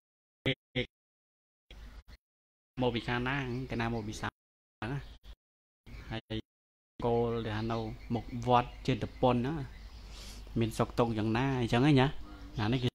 មកពីខាងណាគេណាមកពីសាហ្នឹងហើយគោលដែលនៅមុខវត្តចិត្តប៉ុនហ្នឹងមានសុកតុកយ៉ាងណាអញ្ចឹងហ៎ញ៉ាណានេះគឺ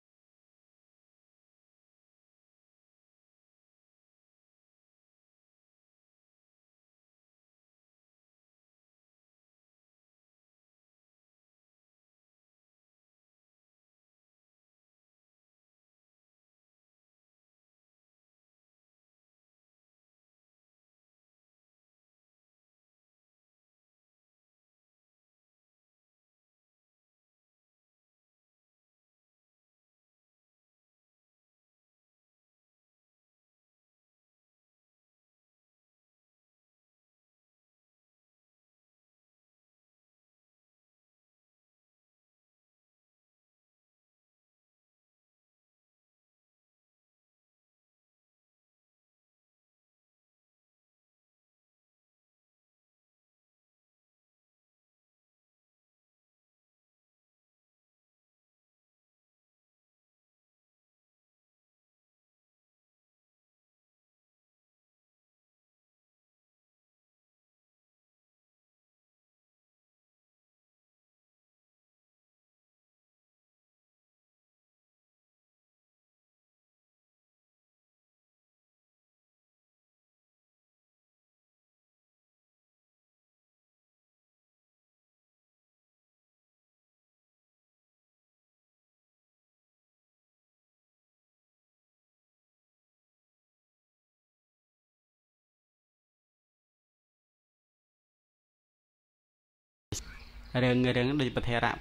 រឿងរឿងដូចប្រធរៈ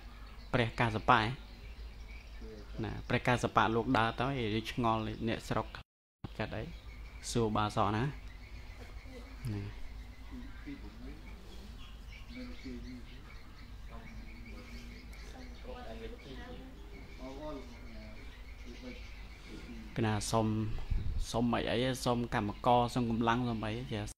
ព្រះកាសបៈណាព្រះកាសបៈលោកដើរទៅឯងឆ្ងល់អ្នកស្រុកកាត់អីសួរបាសក់ណាណាកណាសុំសុំអីអីសុំកម្មករសុំកម្លាំងសុំអីចេះ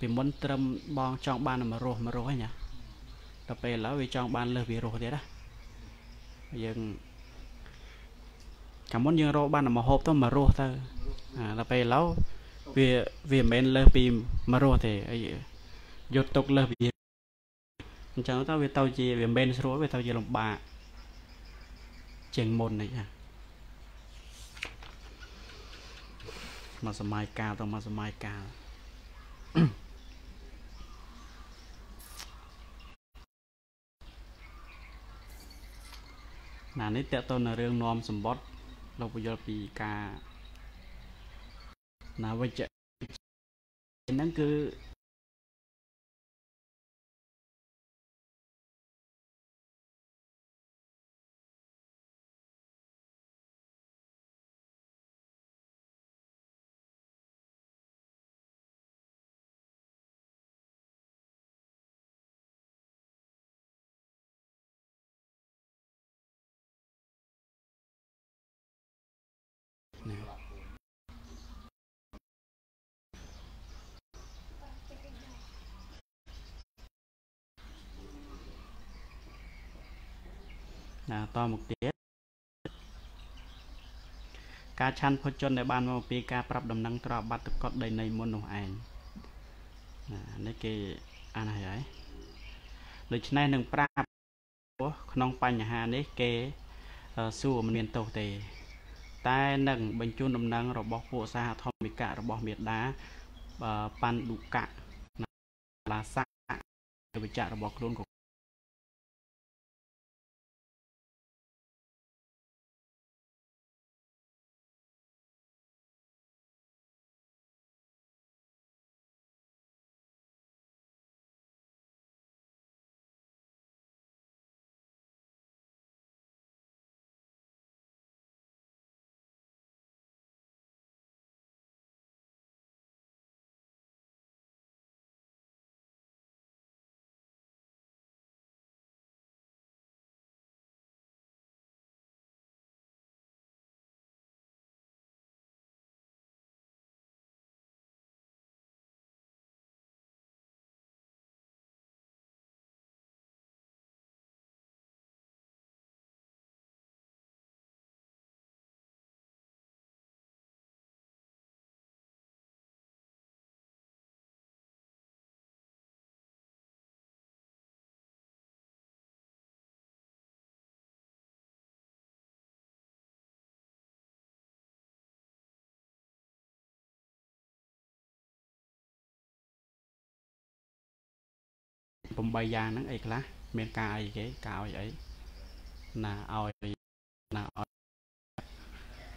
ពីមុនត្រឹមបងចង់បានមករស់មករស់ហ្នឹងណាដល់ពេលឥឡូវវាចង់បានលើសវារស់ទៀតណាយើងកាលមុនយើងរកបានមហូបទៅមករស់ទៅអាដល់ពេលឥឡូវវាវាមិនមែនលើសពីមករស់ទេអីយកទុកលើសវាអញ្ចឹងទៅវាទៅជាវាមិនមែនស្រួលវាទៅជាលំបាកជាងមុននេះណាមកសម័យកាលទៅមកសម័យកាល ណានេះតើតើនៅរឿងនាំសម្បត្តិលោកពយល់ពីការណាវិជ្ជហ្នឹងគឺ ណាតមកទៀតការឆាន់ភោជនដែលបានមកពីការប្រាប់ដំណឹងត្របាត់តកត់ដីនៃមុននោះឯងណានេះគេអានហើយហើយដូច្នេះនឹងប្រាប់ក្នុងបញ្ហានេះគេសួរមិនមានទោសទេ តែនឹងបញ្ជូនដំណឹងរបស់ពួកសាធម្មិកៈរបស់មេដាបណ្ឌុកៈឡាស័កវិជ្ជៈរបស់ខ្លួនក៏ 8យ៉ាងហ្នឹងអីខ្លះមានការអីគេការឲ្យអីណាឲ្យណាឲ្យ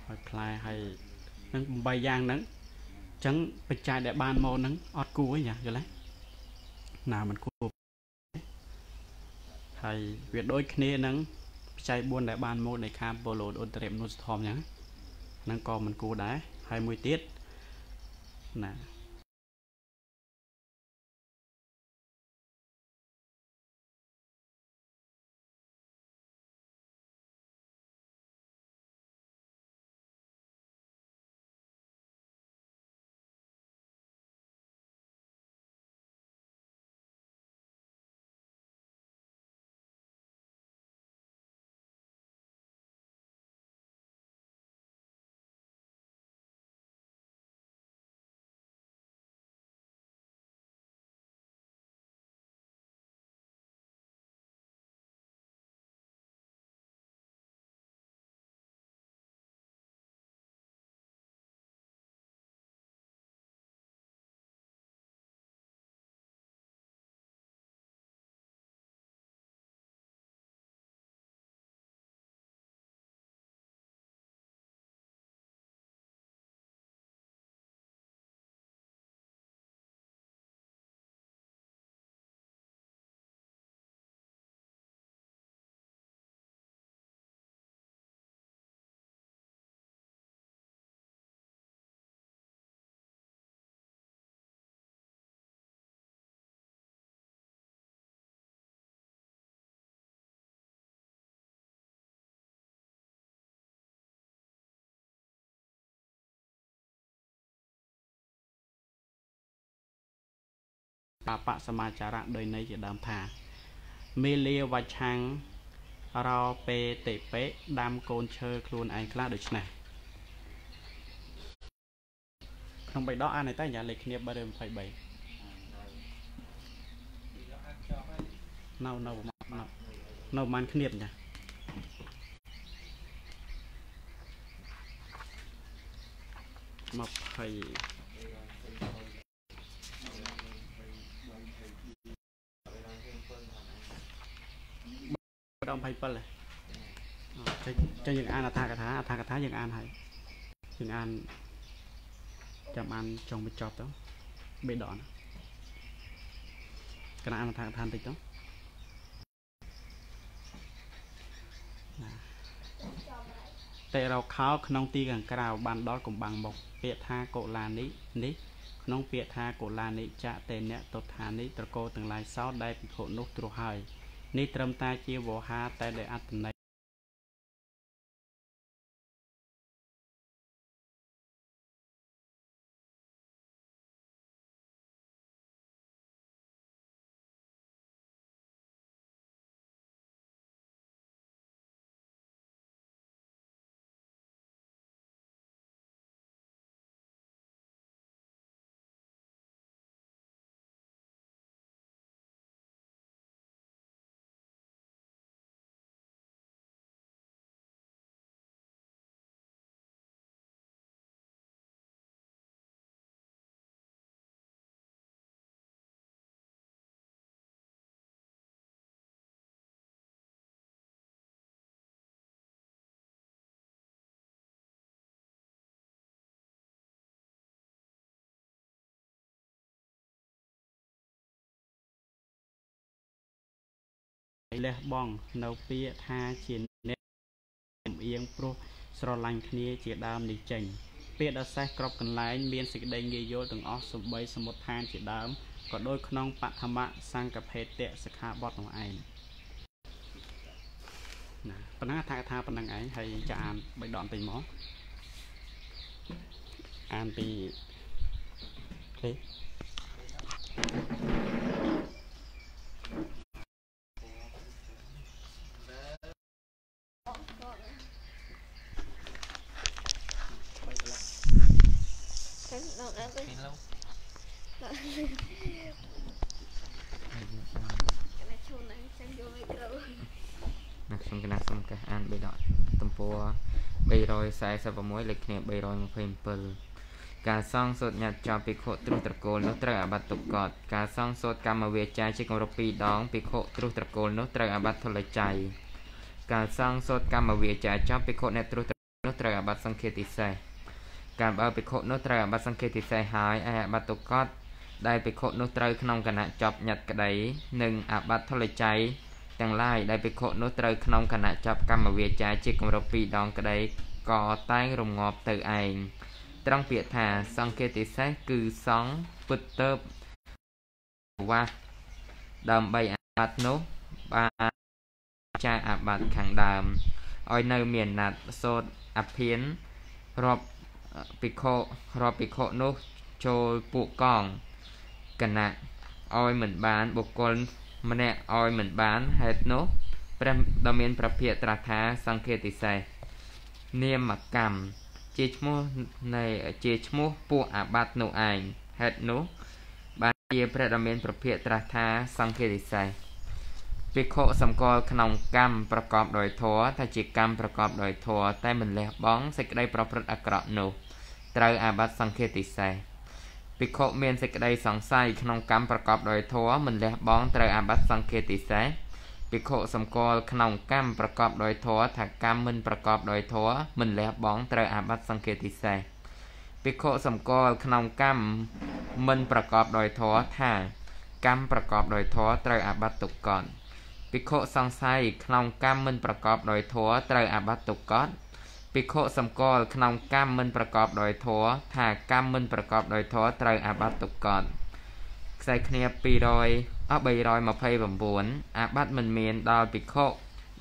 ឲ្យផ្លែហើយនឹង8យ៉ាងហ្នឹងអញ្ចឹងបច្ច័យដែលបានមកហ្នឹងអត់គួរទេយល់ទេណាมันគួរហើយវាដូចគ្នានឹងបច្ច័យ4ដែលបានមកនៃខាប៉ូឡូអូត្រេមនុសធមអញ្ចឹងហ្នឹងក៏មិនគួរដែរហើយមួយទៀតណា បបសមាចារៈដោយន័យជាដើមថាមេលាវច្ឆាំងរោពេតិពេដាំកូនឈើខ្លួនឯងខ្លះដូចនេះក្នុងបៃដកអានតែយ៉ាលេខគ្នា323នៅនៅនៅនៅប្រហែលគ្នាចា20 ដល់27ហ៎ចេញចេញយើងអានអថាកថាអថាកថាយើងអានហើយយើងអានចាំអានចុងបញ្ចប់ទៅបេដកណាកណាអានអថាកថាបន្តិចទៅតេរោខោក្នុងទីខាងក្រៅបានដល់កំបាំងមុខពាក្យថាកុលានិនេះក្នុងពាក្យថាកុលានិចៈតេនៈតុដ្ឋានិត្រកោទាំងឡាយសោតដែលភិក្ខុនោះទ្រោះហើយ នេះត្រឹមតែជាវោហារតែដោយអត្តន័យ លះបង់នៅពាក្យថាជាអ្នកចំអៀងព្រោះស្រឡាញ់គ្នាជាដើមនេះចេញពាក្យដ៏សេះក្របកន្លែងមានសេចក្តីងាយយល់ទាំងអស់សំបីសមុទ្ឋានជាដើមក៏ដូចក្នុងបឋមសង្កភេទៈសិក្ខាបទនោះឯងណាប៉ុណ្ណឹងថាថាប៉ុណ្ណឹងឯងហើយចាអានបីដកពេញមកអានពីទេ Kan dong apa? ពេល lâu Kena cunang sang yo mikro. ណាខ្ញុំកណាសូមកេះអានបេដកទំព័រ 346លេខគ្នា327ការសងសូត្រញាត់ចោលភិក្ខុទ្រុសត្រកូលនោះត្រូវអាបត្តិទុក្កតការសងសូត្រកម្មវាចាជាគម្រប់2ដងភិក្ខុទ្រុសត្រកូលនោះត្រូវអាបត្តិធុលច័យការសងសូត្រកម្មវាចាចោលភិក្ខុអ្នកទ្រុសត្រកូលនោះត្រូវអាបត្តិសង្ឃាតិសេសការបើភិក្ខុនោះត្រូវអាបត្តិសង្ឃាតិសេសហើយឯអាបត្តិទុក្កតដែលភិក្ខុនោះត្រូវក្នុងគណៈចប់ញាត់ក្តី និងអាបត្តិធុលច័យទាំងឡាយដែលភិក្ខុនោះត្រូវក្នុងគណៈចាប់កម្មវាចាជាគម្រប់2ដងក្តី ក៏តែងរងាប់ទៅឯងត្រង់ពាក្យថាសង្កេតិសេសគឺសង្ឃពុទ្ធើបវាសដើម្បីអាបត្តិនោះបានចាអាបត្តិខាងដើមឲ្យនៅមានណាត់សូត្រអភិនរាប់ភិក្ខុរាប់ភិក្ខុនោះចូលពួកកងគណៈឲ្យមិនបានបុគ្គលម្នាក់ឲ្យមិនបានហេតុនោះព្រះដ៏មានប្រភិយត្រាស់ថាសង្ឃេតិសេស នាមកម្មជាឈ្មោះនៃជាឈ្មោះពួកអាបត្តិនោះឯងហេតុនោះបានជាព្រះដ៏មានប្រភិយត្រាស់ថាសង្ឃេតិសេសភិក្ខុសម្គាល់ក្នុងកម្មប្រកបដោយធម៌ថាជាកម្មប្រកបដោយធម៌តែមិនលះបង់សេចក្តីប្រព្រឹត្តអាក្រក់នោះត្រូវអាបត្តិសង្ឃេតិសេសភិក្ខុមានសេចក្តីសង្ស័យក្នុងកម្មប្រកបដោយធម៌មិនលះបង់ត្រូវអាបត្តិសង្ឃេតិសេស ភិក្ខុសម្គាល់ក្នុងកម្មប្រកបដោយធម៌ថាកម្មមិនប្រកបដោយធម៌មិនលះបង់ត្រូវអាបត្តិសង្ឃេតិសេសភិក្ខុសម្គាល់ក្នុងកម្មមិនប្រកបដោយធម៌ថាកម្មប្រកបដោយធម៌ត្រូវអាបត្តិទុក្កតភិក្ខុសង្ស័យក្នុងកម្មមិនប្រកបដោយធម៌ត្រូវអាបត្តិទុក្កតភិក្ខុសម្គាល់ក្នុងកម្មមិនប្រកបដោយធម៌ថាកម្មមិនប្រកបដោយធម៌ត្រូវអាបត្តិទុក្កត ខ្សែគ្នា200អស់329អាបត្តិមិនមានដល់ភិក្ខុ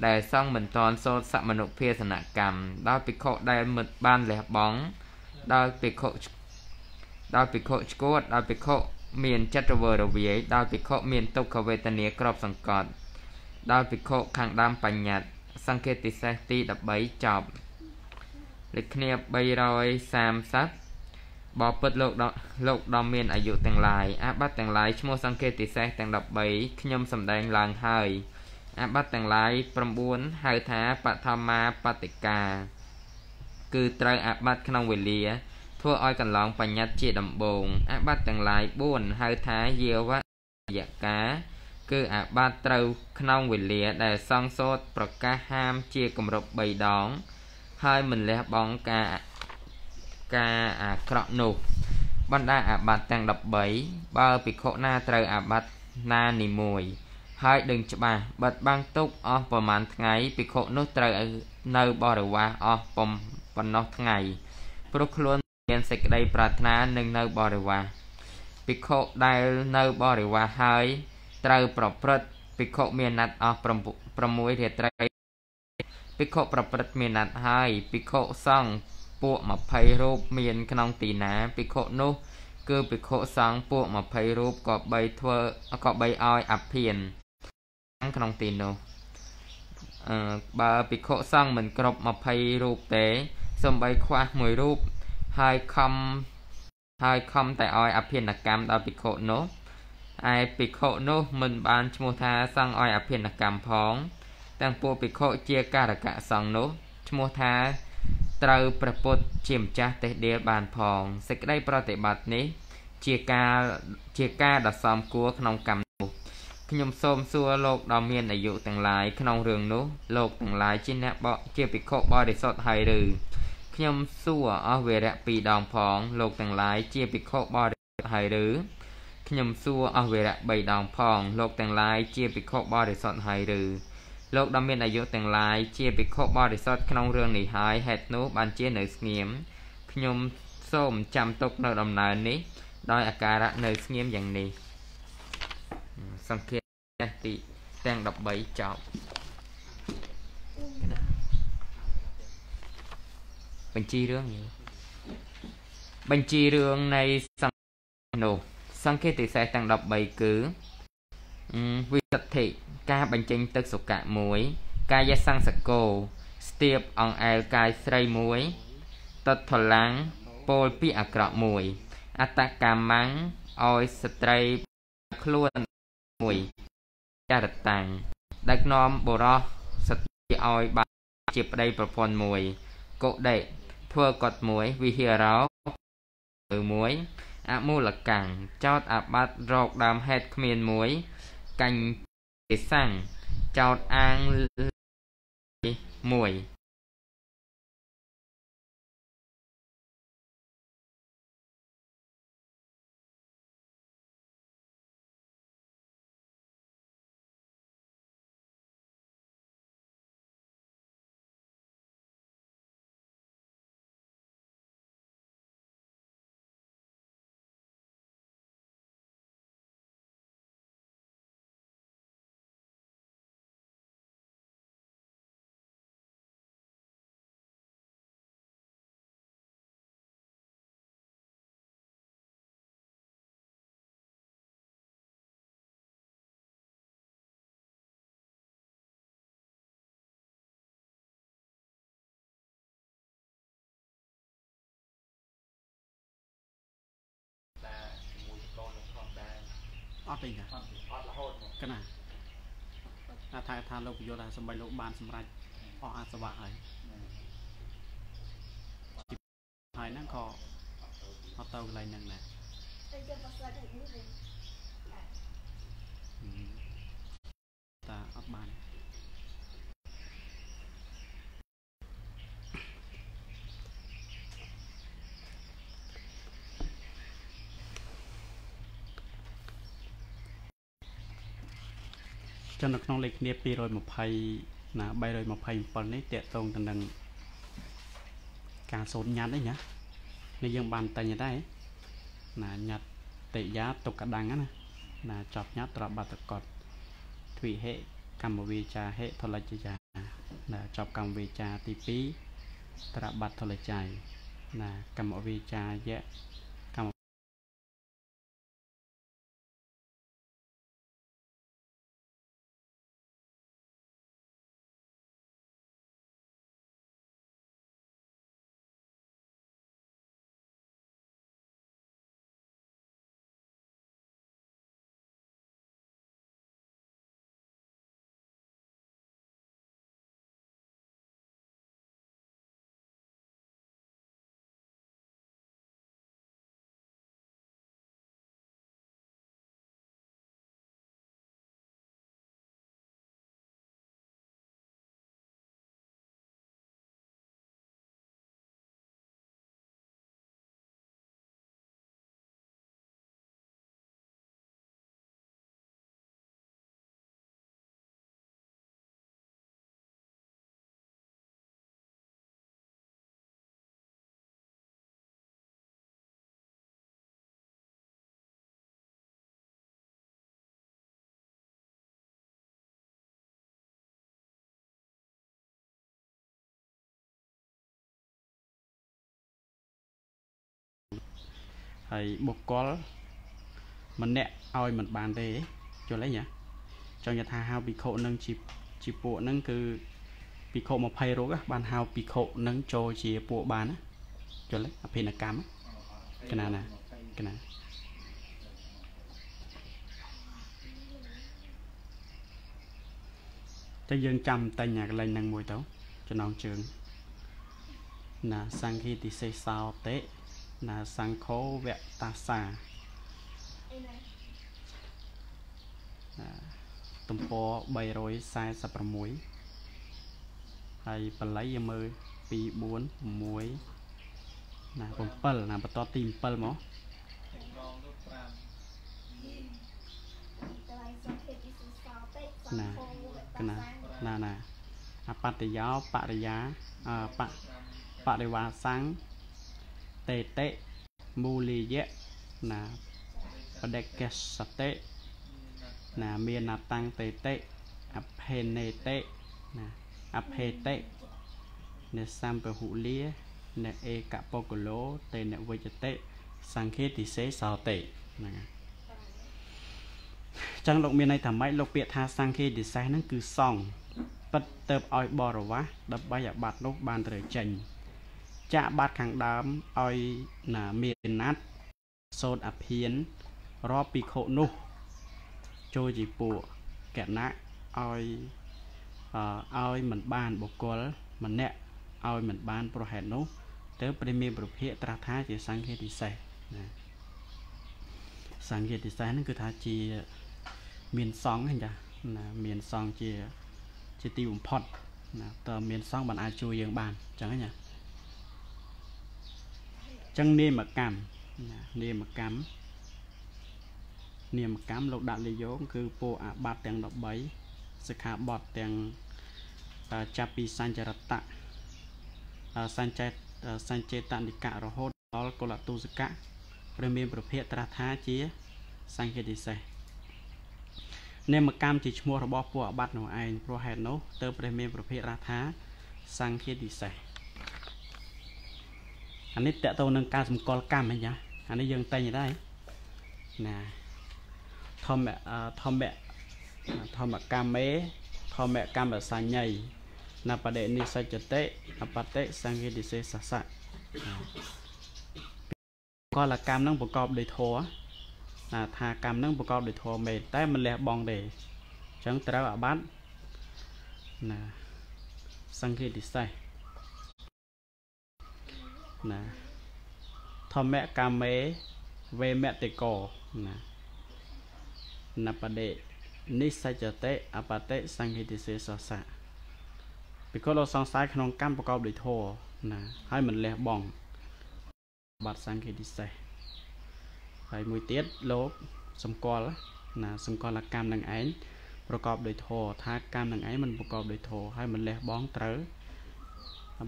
ដែលសង់មិនតាន់សូត្រសមនុភាសនកម្មដល់ភិក្ខុដែលមិនបានលះបង់ដល់ភិក្ខុដល់ភិក្ខុឆ្កួតដល់ភិក្ខុមានចិត្តរវើរវាយដល់ភិក្ខុមានទុក្ខវេទនាក្របសង្កត់ដល់ភិក្ខុខាងដើមបញ្ញត្តិសង្កេតពិសេសទី13ចប់លេខគ្នា330 បបិទ្ធលោកដលោកដ៏មានអាយុទាំងឡាយអាបត្តិទាំងឡាយឈ្មោះសង្កេតពិសេសទាំង13ខ្ញុំសម្ដែងឡើងហើយអាបត្តិទាំងឡាយ9ហៅថាបឋមាបតិកាគឺត្រូវអាបត្តិក្នុងវេលា ធ្វើឲ្យកន្លងបញ្ញត្តិជាដំបូងអាបត្តិទាំងឡាយ4ហៅថាយាវយកាគឺអាបត្តិត្រូវក្នុងវេលាដែលសង្សោតប្រកាសហាមជាគម្រប់3ដង ហើយមិនលះបង់ការ ការអាក្រក់នោះបណ្ដាអាបត្តិទាំង13បើភិក្ខុណាត្រូវអាបត្តិណានីមួយហើយដឹងច្បាស់បិទបាំងទុកអស់ប្រមាណថ្ងៃភិក្ខុនោះត្រូវនៅបរិវាសអស់ប៉ុណ្ណោះថ្ងៃព្រោះខ្លួនមានសេចក្តីប្រាថ្នានឹងនៅបរិវាសភិក្ខុដែលនៅបរិវាសហើយត្រូវប្រព្រឹត្តភិក្ខុមានណាត់អស់6រាត្រីភិក្ខុប្រព្រឹត្តមានណាត់ហើយភិក្ខុសង្ឃ ពួក20រូបមានក្នុងទីណាភិក្ខុនោះគឺភិក្ខុសង្ឃពួក20រូបក៏បីធ្វើក៏បីឲ្យអភិនក្នុងទីនោះអឺបើភិក្ខុសង្ឃមិនគ្រប់20រូបទេសំបីខ្វះមួយរូបហើយខំហើយខំតែឲ្យអភិនកម្មដល់ភិក្ខុនោះឯភិក្ខុនោះមិនបានឈ្មោះថាសង្ឃឲ្យអភិនកម្មផងទាំងពួកភិក្ខុជាការកៈសង្ឃនោះឈ្មោះថា ត្រូវព្រះពុទ្ធជាម្ចាស់ទេសដៀលបានផងសេចក្តីប្រតិបត្តិនេះ ជាការជាការដ៏សមគួរក្នុងកម្មនោះខ្ញុំសូមសួរលោកដ៏មានអាយុទាំងឡាយក្នុងរឿងនោះលោកទាំងឡាយជាអ្នកបកជាភិក្ខុបរិសុទ្ធហើយឬខ្ញុំសួរអស់វេរៈពីរដងផង លោកទាំងឡាយជាភិក្ខុបរិសុទ្ធហើយឬខ្ញុំសួរអស់វេរៈ3ដងផង លោកទាំងឡាយជាភិក្ខុបរិសុទ្ធហើយឬ លោកដ៏មានអាយុទាំងឡាយជាភិក្ខុបរិសុទ្ធក្នុងរឿងនេះហើយហេតុនោះបានជានៅស្ងៀមខ្ញុំសូមចាំទុកនៅដំណើរនេះ ដោយអាការៈនៅស្ងៀមយ៉ាងនេះសង្ឃាទីទាំង13ចប់បញ្ជីរឿងនេះបញ្ជីរឿងនៃសង្ឃនោះសង្ឃេតិសេសទាំង13គឺអឺ វិសុទ្ធិការបញ្ចេញទឹកសុកៈ1កាយសង្សកោស្ទាបអង្អែលកាយស្រី1តតថឡាំងពោលពីអាក្រក់1អតកម្មੰឲ្យស្ត្រីខ្លួន1ចរតាំងដឹកនាំបុរសស្ត្រីឲ្យបានជាប្តីប្រពន្ធមួយកុដេធ្វើកត់មួយវិហារោមួយអមូលកាំងចោតអាបត្តិរោគដើមហេតុគ្មានមួយ កាញ់ទេសាំងចោតអាងមួយ ទេចាអត់អត់រហូតមកកណាថាថាថាលោកពយល់ថាសម្បៃលោកបានសម្រេចអស់អាសវៈហើយហើយហ្នឹងក៏អត់ទៅកន្លែងហ្នឹងដែរទៅយកបស្លាច់ឲ្យនេះវិញហឹមតាអត់បាន ចឹងនៅក្នុងលេខគ្នា220ណា327នេះតកតងទៅនឹងការសូត្រញ៉ាត់អីណានេះយើងបានតែញដែរណាញ៉ាត់តិយាទុកកដាំងណាណាចប់ញ៉ាត់ត្របាត់តកតទ្វិហេកម្មវិចាហេថលច្ចយាណាចប់កម្មវិចាទី2ត្របាត់ថលច័យណាកម្មវិចាយៈ ហើយបុគ្គលម្នាក់ឲ្យមិនបានទេយល់អីញ៉ាចង់និយាយថាហៅភិក្ខុនឹងជាជាពួកហ្នឹងគឺភិក្ខុ20រូបណាបានហៅភិក្ខុនឹងចូលជាពួកបានណាយល់ទេអភិនកម្មកណាណាកណាតែយើងចាំតែញអាកន្លែងហ្នឹងមួយទៅចំណងជើងណាសង្ឃីតិសេសោតេ ណាសង្ឃោវតាសាណាទំព័រ346ហើយបល័យយើងមើល2 4 6ណា7ណាបន្តទី7មកណាណាណាណាអបត្តយោបរិយាបបរិវាសង្ឃ តេតិមូលិយៈណាបដិកេសតិណាមានអតាំងតេតិអភេនេតិណាអភេតិនិសម្ពហុលាអ្នកឯកបកលោតេនវិជ្ជតិសង្ឃេតិសេសោតិហ្នឹងហើយចឹងលោកមានន័យថាម៉េចលោកពាក្យថាសង្ឃេតិសេសហ្នឹងគឺសង្ឃពិតទៅឲ្យបរិវាសដើម្បីអាបត្តិនោះបានត្រូវចេញ ចាក់បាត់ខាងដើមឲ្យណាមានណាត់សូត្រអភិនរាប់ពីខុនោះចូលជាពួកកណៈឲ្យអឺឲ្យមិនបានបុគ្គលម្នាក់ឲ្យមិនបានប្រហែលនោះទៅព្រះមានប្រភេទត្រាស់ថាជាសង្ឃេតិសេសណាសង្ឃេតិសេសហ្នឹងគឺថាជាមានសង្ឃហ្នឹងចាណាមានសង្ឃជាជាទីបំផុតណាតើមានសង្ឃបានអាចជួយយើងបានអញ្ចឹងណាអញ្ចឹងនាមកម្មណានាមកម្មនាមកម្មលោកដាក់លិយោងគឺពោអាបត្តិទាំង13សិក្ខាបទទាំងចាប់ពីសញ្ចរតៈសញ្ចេតសញ្ចេតនិករហូតដល់កុលតុសកៈព្រះមានប្រភេទត្រាស់ថាជាសង្ឃេតិសេសនាមកម្មជាឈ្មោះរបស់ពួកអបត្តិនោះឯងព្រោះហេតុនោះទើបព្រះមានប្រភេទត្រាស់ថាសង្ឃេតិសេស អានេះតកតទៅនឹងការសម្គាល់កម្មហ្នឹងចាអានេះយើងតែងដែរណាធម្មធម្មធម្មកម្មមេធម្មកម្មសញ្ញ័យណបដិនិសច្ចតិអបតិសង្ឃេតិសេសសៈកលកម្មនឹងប្រកបដោយធម៌ណាថាកម្មនឹងប្រកបដោយធម៌មែនតែមិនលះបង់ទេអញ្ចឹងត្រូវអាបត្តិណាសង្ឃេតិសេស ណាធម្មកម្មមេវេមតិកោណាណបដិនិសច្ចតិអបតិសង្ឃេតិសេសសៈពីគាត់លោកសង្ស័យក្នុងកម្មប្រកបដោយធម៌ណាហើយមិនលះបង់បាត់សង្ឃេតិសេសហើយមួយទៀតលោកសម្គាល់ណាសម្គាល់កម្មនឹងឯងប្រកបដោយធម៌ថាកម្មនឹងឯងមិនប្រកបដោយធម៌ហើយមិនលះបង់ត្រូវ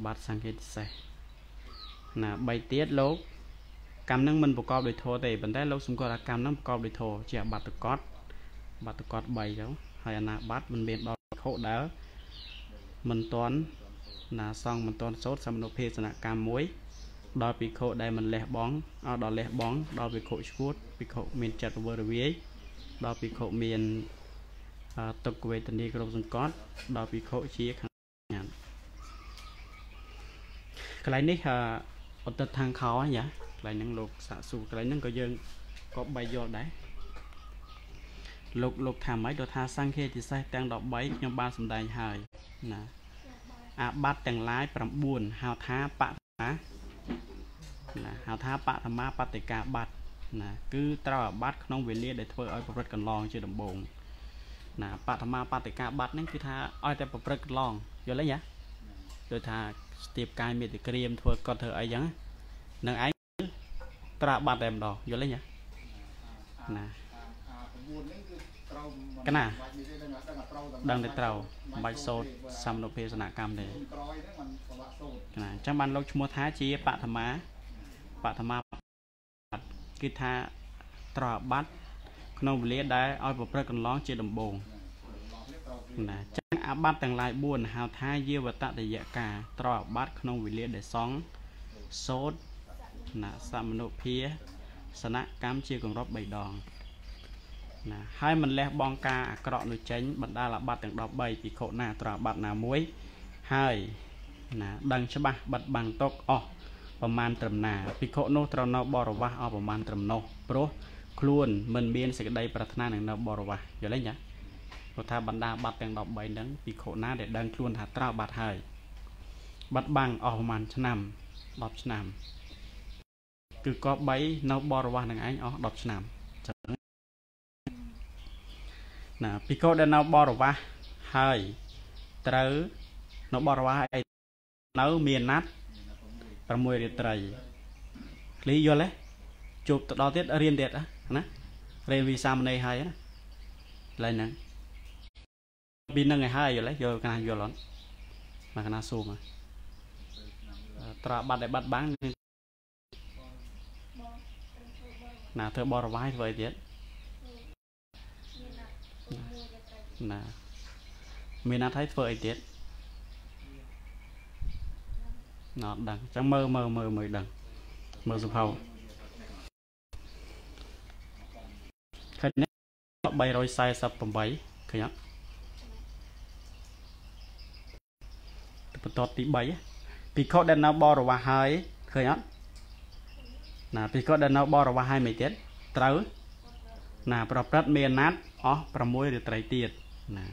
បាត់សង្ឃេតិសេស ណាបីទៀតលោកកម្មនឹងមិនប្រកបដោយធម៌ទេប៉ុន្តែលោកសម្គាល់ថាកម្មនឹងប្រកបដោយធម៌ជាអបត្តកតបត្តកត3ចឹងហើយអនាបត្តមិនមានដល់ខុដែលមិនទាន់ណាសងមិនទាន់សូត្រសមនុភេសនកម្មមួយដល់ភិក្ខុដែលមិនលះបង់ឲ្យដល់លះបង់ដល់ភិក្ខុឈួតភិក្ខុមានចិត្តវរវាយដល់ភិក្ខុមានទុក្ខវេទនាគ្រប់សង្កត់ដល់ភិក្ខុជាខាងញាតកន្លែងនេះ អត់ទៅខាងខោហ្នឹងយ៉ាកន្លែងហ្នឹងលោកសាកសួរកន្លែងហ្នឹងក៏យើងក៏បីយល់ដែរលោកលោកថាម៉េចដល់ថាសង្ឃេតិសេសទាំង13ខ្ញុំបានសម្ដែងហើយណាអាបត្តិទាំងឡាយ9ហៅថាបតមាណាហៅថាបតមាបតិកាបត្តិណាគឺត្រូវអាបត្តិក្នុងវេលាដែលធ្វើឲ្យប្រព្រឹត្តកន្លងជាដំបូងណាបតមាបតិកាបត្តិហ្នឹងគឺថាឲ្យតែប្រព្រឹត្តកន្លងយល់ទេយ៉ាដូចថា ស្ទាបកាយមេតិក្រាមធ្វើកត់ធ្វើអីចឹងនឹងឯងត្រាបត្តិតែម្ដងយល់ទេយ៉ាណាកណាដឹងតែត្រូវបាច់សូត្រសំនុភាសនកម្មទេកណាអញ្ចឹងបានលោកឈ្មោះថាជាបឋមាបឋមាគឺថាត្របាត់ក្នុងវេលាដែលឲ្យប្រព្រឹត្តកន្លងជាដំបូង ណាចឹងអាបត្តិទាំងឡាយ4ហៅថាយាវតតយកាត្រអាបត្តិក្នុងវេលាដែលសង់សូត្រណាសមនុភាសនកម្មជាគម្រប់3ដងណាហើយមិនលះបង់ការអាក្រក់នោះចេញបណ្ដាលអាបត្តិទាំង13ពីខុណាត្រអាបត្តិណាមួយហើយណាដឹងច្បាស់បិទបាំងទុកអស់ប្រមាណត្រឹមណាភិក្ខុនោះត្រូវនៅបរិវាសអស់ប្រមាណត្រឹមនោះព្រោះខ្លួនមិនមានសេចក្តីប្រាថ្នានឹងនៅបរិវាសយល់ទេចា ព្រោះថាបណ្ដាបាត់ទាំង13ហ្នឹងភិក្ខុណាដែលដឹងខ្លួនថាត្រូវបាត់ហើយបាត់បាំងអស់ប្រមាណឆ្នាំ10ឆ្នាំគឺក៏3នៅបរិវាសនឹងឯងអស់10ឆ្នាំណាភិក្ខុដែលនៅបរិវាសហើយត្រូវនៅបរិវាសអីនៅមានណាត់6រាត្រីឃ្លីយល់ទេជួបទៅដល់ទៀតរៀនទៀតណារៀនវិសាមណេរហើយណាឡើយហ្នឹង ពីនឹងឲ្យហើយយល់ទេយល់កណាយល់អត់មកកណាស៊ូមកត្រាបាត់ឲ្យបាត់បាំងបងត្រូវធ្វើបងណាធ្វើបរិវាយធ្វើអីទៀតមានណាមួយទៅទៅណាមានណាត់ឲ្យធ្វើអីទៀតណត់ដឹងអញ្ចឹងមើលមើលមើលមើលដឹងមើលសុភៅឃើញនេះ348ឃើញអត់ បន្ទាត់ទី3ភិក្ខុដែលនៅបរិវាសហើយឃើញអត់ណាភិក្ខុដែលនៅបរិវាសហើយមិនទៀតត្រូវណាប្រព្រឹត្តមានណាត់អស់6រាត្រីទៀតណា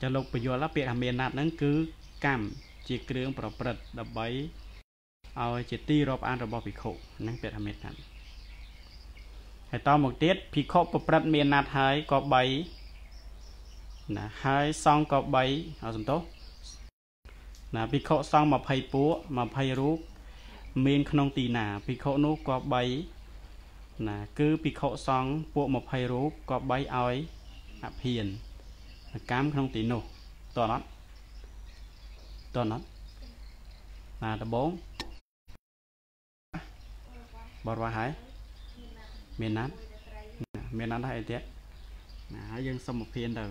ចាលោកពយល់ពាក្យថាមានណាត់ហ្នឹងគឺកម្មជាគ្រឿងប្រព្រឹត្តដើម្បីឲ្យជាទីរាប់អានរបស់ភិក្ខុហ្នឹងពាក្យថាមានណាត់ហើយតមកទៀតភិក្ខុប្រព្រឹត្តមានណាត់ហើយក៏បីណាហើយសង្ឃក៏បីឲ្យសំទោស ណាភិក្ខុសង្ឃ20ពួក20រូបមានក្នុងទីណាភិក្ខុនោះក៏បីណាគឺភិក្ខុសង្ឃពួក20រូបក៏បីឲ្យអភិនកម្មក្នុងទីនោះតើអត់តើអត់ណាដបងបរិវាសហើយមានណាត់ណាមានណាត់ហើយអីទៀតណាហើយយើងសុំអភិនទៅ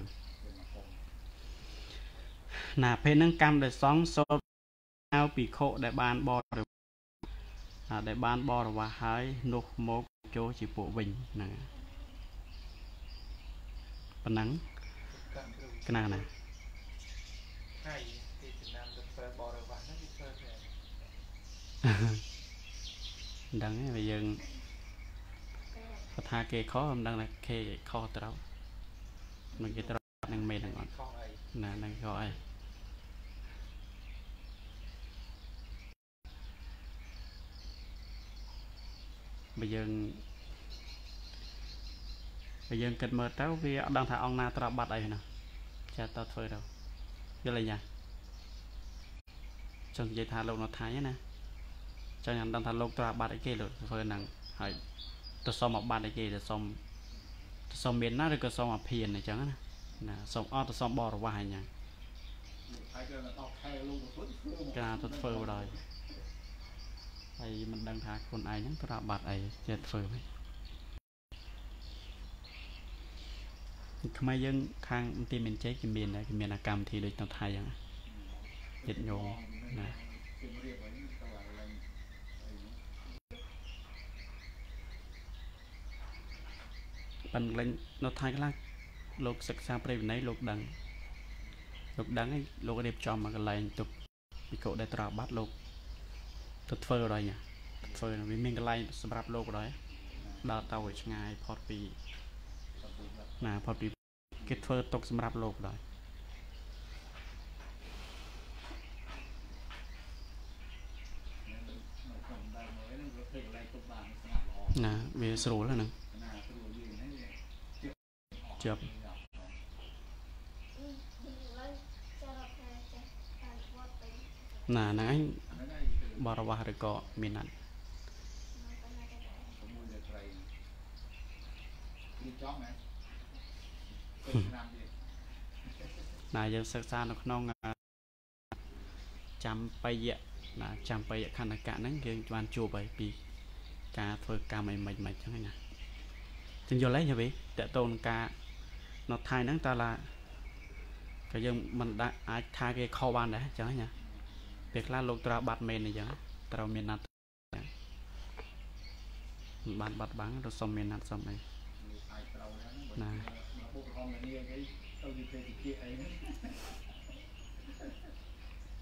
ណាពេលហ្នឹងកម្មដែលសង្ឃសូត្រហៅភិក្ខុដែលបានបរិវាសអាដែលបានបរិវាសហើយនោះមកចូលជាពួកវិញហ្នឹងប៉ុណ្ណឹងកម្មគ្រូកណាណាហើយទីចំណាំទៅធ្វើបរិវាសហ្នឹងវាធ្វើតែមិនដឹងទេបើយើងគាត់ថាគេខុសមិនដឹងថាគេខុសត្រូវមិនគេត្រូវនឹងមេនឹងអត់ខុសអីណានឹងខុសអី បើយើងបើយើងគិតមើលទៅវាអត់ដឹងថាអង្គណាត្រាប់បាត់អីណាចាតើធ្វើទៅយល់អីយ៉ាចង់និយាយថាលោកនៅថៃណាចង់ញ៉ាំដឹងថាលោកត្រាប់បាត់អីគេលោកធ្វើហ្នឹងហើយទៅសុំមកបាត់អីគេទៅសុំទៅសុំមានណាឬក៏សុំអាភៀនអញ្ចឹងណាណាសុំអត់ទៅសុំបរិវាសអញ្ចឹងហើយក៏ដល់ខែលោកទៅធ្វើមកកាទៅធ្វើបដ ாய் ហើយមិនដឹងថាខ្លួនឯងហ្នឹងត្រាប់បាត់អីចេះធ្វើមិនខ្មែរយើងខាងមន្ទីរមានជ័យគេមានដែរគេមានអាកម្មវិធីដូចនៅថៃអញ្ចឹងណាចិត្តញោមណាជំរាបឲ្យទៅឲ្យឡើងអីប៉ិនលេងនៅថៃខ្លះលោកសិក្សាព្រៃវិន័យលោកដឹងលោកដឹងហើយលោករៀបចំមកកន្លែងទុកពីកោដែលត្រាបាត់លោក ទៅធ្វើអត់ហើយញ៉ាទៅធ្វើវាមានកន្លែងសម្រាប់លោកអត់ហើយដើរទៅឲ្យឆ្ងាយផុតពីណាផុតពីគេធ្វើទុកសម្រាប់លោកអត់ហើយនៅក្នុងដើមហើយនឹងវាធ្វើកន្លែងទុកបានស្ងាត់ល្អណាវាស្រួលហ្នឹងណាព្រោះយើងហ្នឹងជាប់អឺឡើងចារត់ថាចាស់តាមវត្តទៅណាហ្នឹងឯងហ្នឹងហើយគឺ បរិវាសឬក៏មានណាត់មកទៅណាទៅដែរ6លើត្រីគឺចំហ៎ទៅឆ្នាំទៀតណាយើងសិក្សានៅក្នុងអ่าចាំបយៈណាចាំបយៈខណ្ឌកៈហ្នឹងយើងបានជួបហើយពីការធ្វើកម្មអីមិនមិនអញ្ចឹងណាចឹងយល់ហើយយល់ទេតកតូននឹងការនៅថៃហ្នឹងតើឡាក៏យើងមិនដាក់អាចថាគេខុសបានដែរអញ្ចឹងណា ពេលខ្លះលោកត្រូវបាត់មែនអញ្ចឹងត្រូវមានណាត់មិនបានបាត់បាំងទៅសុំមានណាត់សុំអីអាចត្រូវហ្នឹងណាមកពុកហងនាងអីទៅវិទ្យាតិចអីហ្នឹង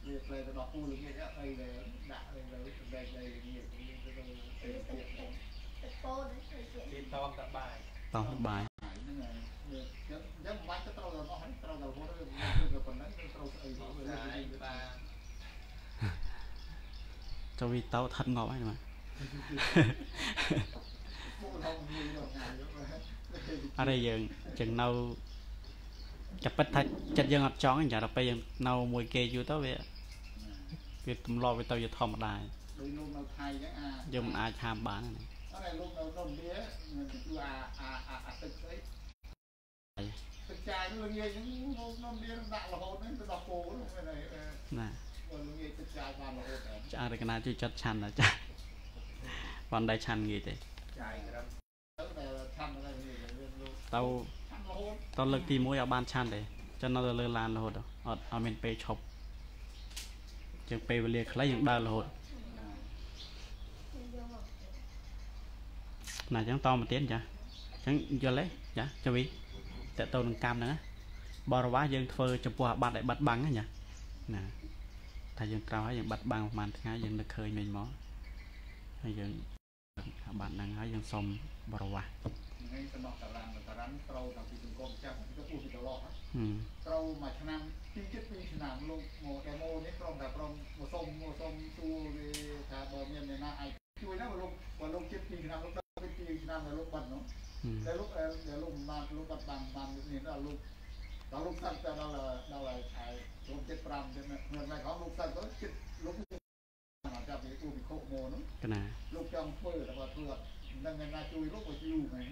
វាផ្លែទៅដល់ពូលងាយអីដែលដាក់ទៅទៅសម្ដែងដីងាយទៅទៅទៅទៅទៅទឹកពោដូចទៅជាទីតមតបាយតោះបាយហ្នឹងហើយវាចឹងចឹងមិនបាច់ទៅត្រូវដល់អស់ហើយត្រូវដល់រហូតទៅទៅប៉ុណ្ណឹងទៅត្រូវស្អីទៅ ស្រាយបាន ចូលវីតោថិតងាប់ហើយណាពុកហងនាងយកងាយយកអរេយើងចឹងនៅចាប់ពិតថាចិត្តយើងអត់ចង់ទេចាដល់ពេលយើងនៅមួយគេយូរទៅវាវាទម្លាប់វាទៅជាធម្មតាហើយដោយលោកនៅថៃចឹងអាយើងមិនអាចហាមបានទេណាអរេលោកនៅនំវាគឺអាអាអាទឹកស្អីទឹកចាយនោះល្ងាចហ្នឹងមកនំរៀនដាក់រហូតហ្នឹងទៅដល់គោហ្នឹងមែនហើយអឺណាបើល្ងា ចទៅចាយបានរហូតដែរឆ្អើរកណាជួយចាត់ឆាន់ណាចាបានដែរឆាន់ងាយទេចាយត្រឹមទៅតែឆាន់ហ្នឹងនេះរៀនលោកទៅឆាន់រហូតតលើកទី1អត់បានឆាន់ទេចឹងនៅតែលើឡានរហូតអត់អត់មានពេលឈប់ចឹងពេលវេលាខ្លីយើងដើររហូតខ្ញុំយកមកណាចឹងតមកទៀតចាចឹងយល់ទេចាចវីតើតទៅនឹងកម្មហ្នឹងណាបរិវារយើងធ្វើចំពោះអាបត្តិឲ្យបាត់បាំងណាចាណា ថាយើងក្រោយហើយយើងបាត់បាំងប្រហែលថ្ងៃយើងនឹកឃើញវិញមកហើយយើងអាបត្តិហ្នឹងហើយយើងសុំបរិវារថ្ងៃសំណក់តារានតារានត្រូវតាំងពីសង្គមចាប់ទៅពុះពីតឡោះហឹមត្រូវមួយឆ្នាំពីជិតពីរឆ្នាំលោកមក demo នេះក្រុមតែក្រុមមកសុំមកសុំសួរវាថាបើមានអ្នកណាអាចជួយណាបើលោកបើលោកជិតពីរឆ្នាំលោកដល់ពីរឆ្នាំដល់លោកបាត់នោះហឹមតែលោកតែលោកបានលោកបាត់បានបាននេះដល់លោកដល់លោកសាត់ទៅដល់ដល់ខែ លោក75ទៅមិនមិនខំលោកសាត់ទៅជិតលោកមកចាប់ពីឧបខុមកនោះកណាលោកចង់ធ្វើតែបើធ្វើអត់នឹងអ្នកណាជួយលោកក៏យូរមែន